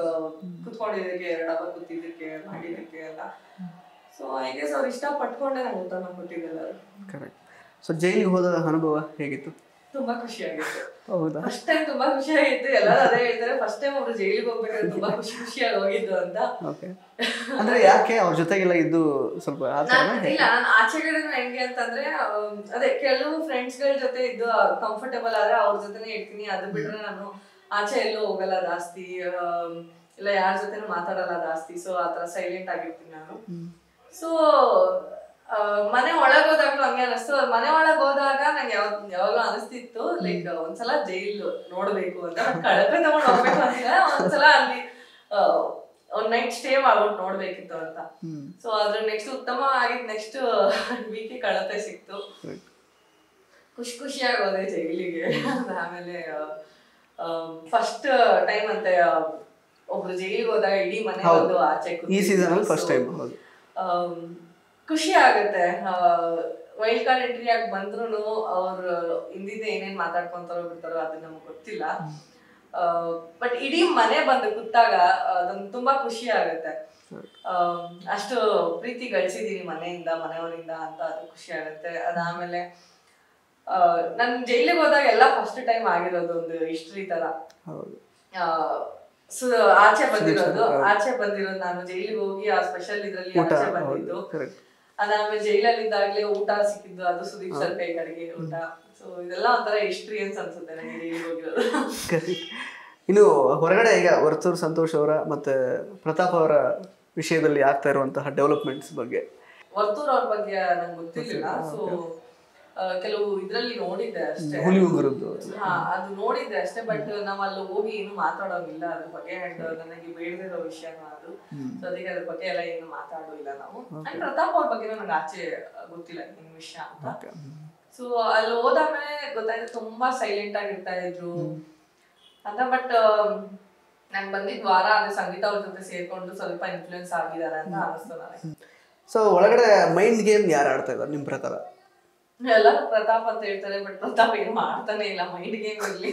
ಕುತ್ಕೊಂಡಿದ್ದಕ್ಕೆ ಎರಡು ಹಬ್ಬ ಕೂತಿದ್ದಕ್ಕೆ ಮಾಡಿದ್ದಕ್ಕೆ ಎಲ್ಲ. ಸೊ ಐ ಗೆಸ್ ಅವ್ರು ಇಷ್ಟ ಪಟ್ಕೊಂಡೆ ನಂಗೆ ಉತ್ತಮ ಕೊಟ್ಟಿದ್ದೆಲ್ಲರು ಕರೆಕ್ಟ್ ಸೊ ಜೈಲಿಗೆ ಹೋದ ಅನುಭವ ಹೇಗಿತ್ತು? ತುಂಬಾ ಖುಷಿ ಆಗಿತ್ತು. ಹೌದಾ? ಫಸ್ಟ್ ಟೈಮ್ ತುಂಬಾ ಖುಷಿ ಆಗಿತ್ತು. ಎಲ್ಲರೂ ಅದೇ ಹೇಳ್ತಾರೆ ಫಸ್ಟ್ ಟೈಮ್ ಅವರು ಜೈಲಿಗೆ ಹೋಗ್ಬೇಕಾದ್ರೆ ತುಂಬಾ ಖುಷಿ ಖುಷಿಯಾಗಿ ಹೋಗಿದ್ದು ಅಂತ. ಓಕೆ. ಅಂದ್ರೆ ಯಾಕೆ ಅವ್ರ ಜೊತೆಗೆಲ್ಲ ಇದ್ದು ಸ್ವಲ್ಪ ನಾನ್- ಇಲ್ಲ ನಾನು ಆಚೆಗಡೆ ಹೆಂಗೆ ಅಂತಂದ್ರೆ ಅದೇ ಕೆಲವು ಫ್ರೆಂಡ್ಸ್ಗಳ ಜೊತೆ ಇದ್ದು ಕಂಫರ್ಟೇಬಲ್ ಆದ್ರೆ ಅವ್ರ ಜೊತೆನೆ ಇರ್ತೀನಿ. ಅದು ಬಿಟ್ರೆ ನಾನು ಆಚೆ ಎಲ್ಲೂ ಹೋಗಲ್ಲ ಜಾಸ್ತಿ. ಇಲ್ಲ ಯಾರ ಜೊತೆನೂ ಮಾತಾಡಲ್ಲ ಜಾಸ್ತಿ. ಸೊ ಆತರ ಸೈಲೆಂಟ್ ಆಗಿರ್ತೀನಿ ನಾನು. ಸೊ ಮನೆ ಒಳಗ್ ಹೋದಾಗ್ಲೂ ಹಂಗೆ ಅನಿಸ್ತು ಮನೆ ಒಳಗ್ ಹೋದಾಗ ನಂಗೆ ಯಾವ ಯಾವಾಗ್ಲೂ ಅನಿಸ್ತಿತ್ತು ಲೈಕ್ ಒಂದ್ಸಲ ಜೈಲ್ ನೋಡ್ಬೇಕು ಅಂತ. ಕಳಪೆ ತಗೊಂಡ್ ಹೋಗ್ಬೇಕು ಅಂತ ಒಂದ್ಸಲ ಅಲ್ಲಿ ಒಂದ್ ನೈಟ್ ಸ್ಟೇ ಮಾಡ್ಬಿಟ್ಟು ನೋಡ್ಬೇಕಿತ್ತು ಅಂತ. ಸೊ ಅದ್ರ ನೆಕ್ಸ್ಟ್ ಉತ್ತಮ ಆಗಿದ್ ನೆಕ್ಸ್ಟ್ ವೀಕೆ ಕಳಪೆ ಸಿಕ್ತು. ಖುಷಿ ಖುಷಿಯಾಗಿ ಹೋದೆ ಜೈಲಿಗೆ. ಆಮೇಲೆ ಫಸ್ಟ್ ಟೈಮ್ ಅಂತೆ ಒಬ್ರು ಜೈಲಿಗೆ ಹೋದಾಗ ಇಡೀ ಮನೆ ಒಂದು ಆಚೆ ಈ ಸೀಸನ್ ಅಲ್ಲಿ ಫಸ್ಟ್ ಟೈಮ್ ಹೌದು. ಖುಷಿ ಆಗುತ್ತೆ. ವೈಲ್ಡ್ ಕಾರ್ಡ್ ಎಂಟ್ರಿ ಆಗಿ ಬಂದ್ರು ಅವ್ರು ಹಿಂದಿದೆ ಏನೇನ್ ಮಾತಾಡ್ಕೊಂತಾರೋ ಬಿಡ್ತಾರೋ ಅದು ನಮ್ಗೆ ಗೊತ್ತಿಲ್ಲ. ಬಟ್ ಇಡೀ ಮನೆ ಬಂದು ಕೂತಾಗ ಅದೊಂದು ತುಂಬಾ ಖುಷಿ ಆಗುತ್ತೆ. ಅಷ್ಟು ಪ್ರೀತಿ ಗಳಿಸಿದೀನಿ ಮನೆಯಿಂದ ಮನೆಯವರಿಂದ ಅಂತ ಅದು ಖುಷಿ ಆಗುತ್ತೆ. ಅದಾದ್ಮೇಲೆ ಆ, ನನ್ ಜೈಲಿಗೆ ಹೋದಾಗ ಎಲ್ಲ ಫಸ್ಟ್ ಟೈಮ್ ಆಗಿರೋದು ಒಂದು ಹಿಸ್ಟ್ರಿ ತರ. ಆಚೆ ಬಂದಿರೋದು. ಆಚೆ ಬಂದಿರೋದು ನಾನು ಜೈಲಿಗೆ ಹೋಗಿ ಆ ಸ್ಪೆಷಲ್ ಇದ್ರಲ್ಲಿ ಆಚೆ ಬಂದಿದ್ದು. ಅದಾದ್ಮೇಲೆ ಜೈಲಲ್ಲಿ ಇದ್ದಾಗ್ಲೇ ಊಟ ಸಿಕ್ಕಿದ್ದು ಅದು ಸುದೀಪ್ ಸರ್ ಕೈ ಕಡೆಗೆ ಊಟ. ಸೊ ಇದೆಲ್ಲ ಒಂಥರ ಎಕ್ಸ್ಪೀರಿಯನ್ಸ್ ಅನ್ಸುತ್ತೆ ನನಗೆ ಹೋಗಿರೋದು. ಇನ್ನು ಹೊರಗಡೆ ಈಗ ವರ್ತೂರ್ ಸಂತೋಷ್ ಅವರ ಮತ್ತೆ ಪ್ರತಾಪ್ ಅವರ ವಿಷಯದಲ್ಲಿ ಆಗ್ತಾ ಇರುವಂತಹ ಡೆವಲಪ್ಮೆಂಟ್ಸ್ ಬಗ್ಗೆ. ವರ್ತೂರ್ ಅವ್ರ ಬಗ್ಗೆ ನಂಗೆ ಗೊತ್ತಿಲ್ಲ ಸೊ ಕೆಲವು ಇದ್ರಲ್ಲಿ ನೋಡಿದ್ದೆ ಅಷ್ಟೇ. ಹಾ ಅದು ನೋಡಿದ್ದೆ ಅಷ್ಟೇ ಬಟ್ ನಾವ್ ಅಲ್ಲಿ ಹೋಗಿ ಏನು ಮಾತಾಡೋಂಗಿಲ್ಲ ಅದ್ರ ಬಗ್ಗೆ ಅಂಡ್ ನನಗೆ ಬೇಡದಿರೋ ವಿಷಯನೂ ಅದು. ಸೊ ಅದಕ್ಕೆ ಅದ್ರ ಬಗ್ಗೆ ಎಲ್ಲ ಏನು ಮಾತಾಡೋಲ್ಲ ನಾವು. ಅಂಡ್ ಪ್ರತಾಪ್ ಅವ್ರ ಬಗ್ಗೆ ನನಗೆ ಆಚೆ ಗೊತ್ತಿಲ್ಲ ಏನ್ ವಿಷಯ ಅಂತ. ಸೊ ಅಲ್ಲಿ ಹೋದಾದ್ಮೇಲೆ ಗೊತ್ತಾಯ್ತು ತುಂಬಾ ಸೈಲೆಂಟ್ ಆಗಿರ್ತಾ ಇದ್ರು. ಅಂತ ಬಟ್ ನಾನು ಬಂದಿದ್ ವಾರ ಅದೇ ಸಂಗೀತ ಅವ್ರ ಜೊತೆ ಸೇರ್ಕೊಂಡು ಸ್ವಲ್ಪ ಇನ್ಫ್ಲೂಯೆನ್ಸ್ ಆಗಿದ್ದಾರೆ ಅಂತ ಅನಿಸ್ತು ನನಗೆ. ಸೊ ಒಳಗಡೆ ಮೈಂಡ್ ಗೇಮ್ ಯಾರು ಆಡ್ತಾ ಇದ್ದಾರೆ ನಿಮ್ಮ ಪ್ರಕಾರ? ಎಲ್ಲರೂ ಪ್ರತಾಪ್ ಅಂತ ಹೇಳ್ತಾರೆ ಬಟ್ ಪ್ರತಾಪ್ ಏನು ಮಾಡ್ತಾನೆ ಇಲ್ಲ ಮೈಂಡ್ ಗೇಮ್ ಇರ್ಲಿ.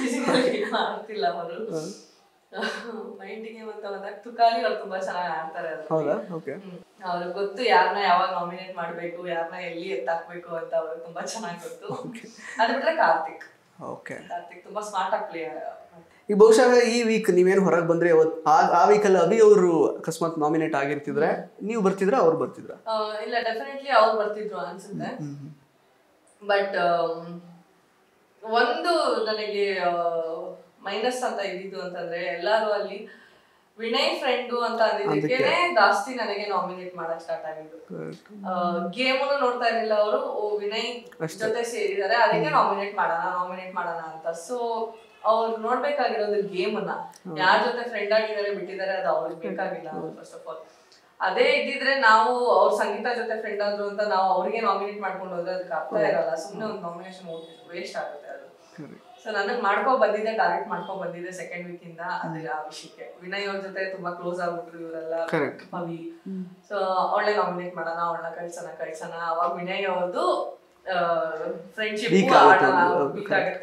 ಫಿಸಿಕಲ್ ಗೇಮ್ ಮಾಡ್ತಿಲ್ಲ ಅವರು. ಮೈಂಡ್ ಗೇಮ್ ಅಂತ ಬಂದಾಗ ತುಕಾಲಿ ಅವ್ರು ತುಂಬಾ ಚೆನ್ನಾಗಿ ಆಡ್ತಾರೆ. ಅವ್ರಿಗೆ ಗೊತ್ತು ಯಾರನ್ನ ಯಾವಾಗ ನಾಮಿನೇಟ್ ಮಾಡ್ಬೇಕು ಯಾರನ್ನ ಎಲ್ಲಿ ಎತ್ತಾಕ್ಬೇಕು ಅಂತ ಅವ್ರಿಗೆ ತುಂಬಾ ಚೆನ್ನಾಗಿ ಗೊತ್ತು. ಅದ್ ಬಿಟ್ರೆ ಕಾರ್ತಿಕ್. ಕಾರ್ತಿಕ್ ತುಂಬಾ ಸ್ಮಾರ್ಟ್ ಆಗಿ ಪ್ಲೇ ಈಗ ಬಹುಶಃ ಈ ವೀಕ್ ನೀವೇನು ಹೊರಗೆ ಬಂದ್ರೆ ಆ ಆ ವೀಕಲ್ಲಿ ಅಭಿ ಅವರು ಅಕಸ್ಮಾತ್ ನಾಮಿನೇಟ್ ಆಗಿರ್ತಿದ್ರೆ ನೀವು ಬರ್ತಿದ್ರ ಅವ್ರು ಬರ್ತಿದ್ರ? ಇಲ್ಲ ಡೆಫಿನೆಟ್ಲಿ ಅವ್ರು ಬರ್ತಿದ್ರು ಅನ್ಸುತ್ತೆ. ಬಟ್ ಒಂದು ನನಗೆ ಮೈನಸ್ ಅಂತ ಇದ್ದಿದ್ದು ಅಂತಂದ್ರೆ ಎಲ್ಲಾರು ಅಲ್ಲಿ ವಿನಯ್ ಫ್ರೆಂಡು ಅಂತ ಅಂದಿದ್ದಕ್ಕೆ ಜಾಸ್ತಿ ನನಗೆ ನಾಮಿನೇಟ್ ಮಾಡಕ್ ಸ್ಟಾರ್ಟ್ ಆಗಿದ್ದು. ಗೇಮನ್ನು ನೋಡ್ತಾ ಇರ್ಲಿಲ್ಲ ಅವರು ವಿನಯ್ ಜೊತೆ ಸೇರಿದ್ದಾರೆ ಅದಕ್ಕೆ ನಾಮಿನೇಟ್ ಮಾಡೋಣ ನಾಮಿನೇಟ್ ಮಾಡೋಣ ಅಂತ. ಸೊ ಅವ್ರು ನೋಡ್ಬೇಕಾಗಿರೋದು ಗೇಮ್ ಅನ್ನ ಯಾರ ಜೊತೆ ಫ್ರೆಂಡ್ ಆಗಿದ್ದಾರೆ ಬಿಟ್ಟಿದ್ದಾರೆ ಅದು ಅವ್ರಿಗೆ ಬೇಕಾಗಿಲ್ಲ ಫಸ್ಟ್ ಆಫ್ ಆಲ್ ಅದೇ ಇದ್ದಿದ್ರೆ ನಾವು ಅವ್ರ ಸಂಗೀತ ಜೊತೆ ಫ್ರೆಂಡ್ ಆದ್ರು ಅಂತ ನಾವು ಅವ್ರಿಗೆ ನಾಮಿನೇಟ್ ಮಾಡ್ಕೊಂಡು ಹೋದ್ರೆ ಅದಕ್ಕೆ ಅರ್ಥ ಇರಲ್ಲ. ಸುಮ್ಮನೆ ಒಂದು ನಾಮಿನೇಷನ್ ವೇಸ್ಟ್ ಆಗುತ್ತೆ ಅದು. ಸೊ ನನಗೆ ಮಾಡ್ಕೊ ಬಂದಿದ್ದೆ ಡೈರೆಕ್ಟ್ ಮಾಡ್ಕೊ ಬಂದಿದ್ದೆ ಸೆಕೆಂಡ್ ವೀಕ್ ಇಂದ ಅದೇ ಆ ವಿಷಯಕ್ಕೆ. ವಿನಯ್ ಅವ್ರ ಜೊತೆ ತುಂಬಾ ಕ್ಲೋಸ್ ಆಗ್ಬಿಟ್ರು ಇವರೆಲ್ಲ. ಪವಿ. ಸೊ ಅವಳೆ ನಾಮಿನೇಟ್ ಮಾಡೋಣ ಅವಳನ್ನ ಕಳ್ಸೋಣ ಕಳ್ಸೋಣ. ಅವಾಗ ವಿನಯ್ ಅವ್ರದ್ದು ಫ್ರೆಂಡ್ಶಿಪ್.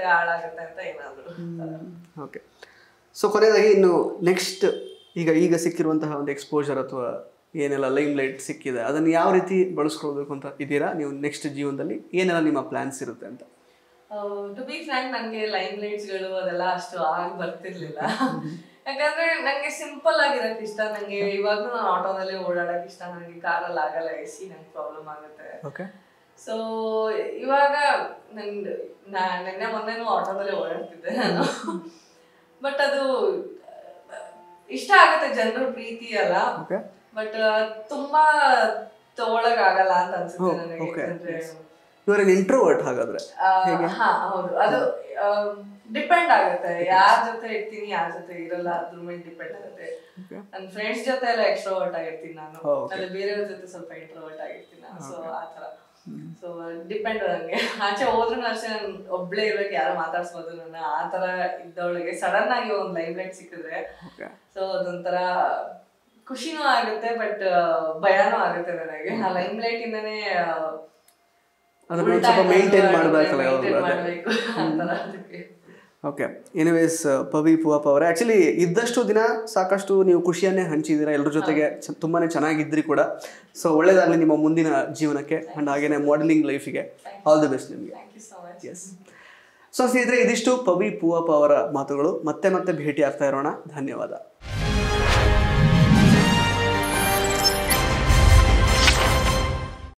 ಹಾಳಾಗುತ್ತೆ ಅಂತ ಏನಾದ್ರು. ಓಕೆ ಸೊ ಕೊನೆಯದಾಗಿ ಇನ್ನು ನೆಕ್ಸ್ಟ್ ಈಗ ಈಗ ಸಿಕ್ಕಿರುವಂತಹ ಒಂದು ಎಕ್ಸ್ಪೋಜರ್ ಅಥವಾ ಏನೆಲ್ಲ ಲೈಮ್ ಲೈಟ್ ಸಿಕ್ಕಿದೆ ಅದನ್ನು ಯಾವ ರೀತಿ ಬಳಸ್ಕೊಳ್ಬೇಕು ಅಂತ ಇದ್ದೀರಾ? ನೀವು ನೆಕ್ಸ್ಟ್ ಜೀವನದಲ್ಲಿ ಏನೆಲ್ಲ ನಿಮ್ಮ ಪ್ಲಾನ್ಸ್ ಇರುತ್ತೆ ಅಂತ? ಟು ಬಿ ಫ್ರ್ಯಾಂಕ್ ನನಗೆ ಲೈಮ್ ಲೈಟ್ಸ್ಗಳು ಅದೆಲ್ಲ ಅಷ್ಟು ಆಗಿ ಬರ್ತಿರ್ಲಿಲ್ಲ. ಯಾಕಂದ್ರೆ ನಂಗೆ ಸಿಂಪಲ್ ಆಗಿರಕ್ ಇಷ್ಟ. ನಂಗೆ ಇವಾಗ ನಾನು ಆಟೋದಲ್ಲೇ ಓಡಾಡಕ್ಕೆ ಇಷ್ಟ. ನನಗೆ ಕಾರಲ್ಲಿ ಆಗಲ್ಲ ಎ ಸಿ ನಂಗೆ ಪ್ರಾಬ್ಲಮ್ ಆಗುತ್ತೆ. ಓಕೆ ಸೊ ಇವಾಗ ನಂದು ನಾ ನಿನ್ನೆ ಮೊನ್ನೆನೂ ಆಟೋದಲ್ಲೇ ಓಡಾಡ್ತಿದ್ದೆ ನಾನು. ಬಟ್ ಅದು ಇಷ್ಟ ಆಗುತ್ತೆ ಜನರ ಪ್ರೀತಿ ಅಲ್ಲ. ಬಟ್ ತುಂಬಾ ತಗೊಳಕ್ ಆಗಲ್ಲ ಅಂತ ಅನ್ಸುತ್ತೆ Oh, ನನಗೆ. ಇಂಟ್ರೋವರ್ಟ್ ಹಾಗಾದ್ರೆ? ಹಾ ಹೌದು. ಅದು ಡಿಪೆಂಡ್ ಆಗುತ್ತೆ. ಯಾರ ಜೊತೆ ಇರ್ತೀನಿ ಯಾರ ಜೊತೆ ಇರಲ್ಲ ಅದ್ರ ಮೇಲೆ ಡಿಪೆಂಡ್ ಆಗುತ್ತೆ. ನನ್ನ ಫ್ರೆಂಡ್ಸ್ ಜೊತೆ ಎಲ್ಲ ಎಕ್ಸ್ಟ್ರೋವರ್ಟ್ ಆಗಿರ್ತೀನಿ ನಾನು. Oh. ಬೇರೆಯವ್ರ ಜೊತೆ ಸ್ವಲ್ಪ ಇಂಟ್ರೋವರ್ಟ್ ಆಗಿರ್ತೀನಿ ಸೊ ಆ ತರ ಸೊ ಡಿಪೆಂಡ್ ನಂಗೆ ಆಚೆ ಹೋದ್ರೂ ಅಷ್ಟೇ ನಾನು ಒಬ್ಳೇ ಇರ್ಬೇಕು ಯಾರು ಮಾತಾಡ್ಸ್ಬೋದು ನನ್ನ ಆ ತರ ಇದ್ದವಳಿಗೆ ಸಡನ್ ಆಗಿ ಒಂದ್ ಲೈವ್ ಲೈಟ್ ಸಿಕ್ಕಿದ್ರೆ ಸೊ ಅದೊಂಥರ ಖುಷಿನೂ ಆಗುತ್ತೆ ಬಟ್ ಭಯನೂ ಆಗುತ್ತೆ ನನಗೆ. ಆ ಲೈಮ್ ಲೈಟ್ ಇಂದನೇ ಯಾವಾಗಲೂ ಮಾಡ್ಬೇಕು. ಓಕೆ ಎನಿವೇಸ್ ಪವಿ ಪೂವಪ್ಪ ಅವರೇ ಆ್ಯಕ್ಚುಲಿ ಇದ್ದಷ್ಟು ದಿನ ಸಾಕಷ್ಟು ನೀವು ಖುಷಿಯನ್ನೇ ಹಂಚಿದ್ದೀರಾ? ಎಲ್ಲರ ಜೊತೆಗೆ ಚ- ತುಂಬಾನೇ ಚೆನ್ನಾಗಿದ್ರಿ ಕೂಡ. ಸೊ ಒಳ್ಳೇದಾಗಲಿ ನಿಮ್ಮ ಮುಂದಿನ ಜೀವನಕ್ಕೆ ಆ್ಯಂಡ್ ಹಾಗೇನೆ ಮಾಡೆಲಿಂಗ್ ಲೈಫಿಗೆ ಆಲ್ ದಿ ಬೆಸ್ಟ್ ನಿಮಗೆ. ಎಸ್ ಸೊ ಸ್ನೇಹಿತರೆ ಇದಿಷ್ಟು ಪವಿ ಪೂವಪ್ಪ ಅವರ ಮಾತುಗಳು. ಮತ್ತೆ ಮತ್ತೆ ಭೇಟಿ ಆಗ್ತಾ ಇರೋಣ. ಧನ್ಯವಾದ.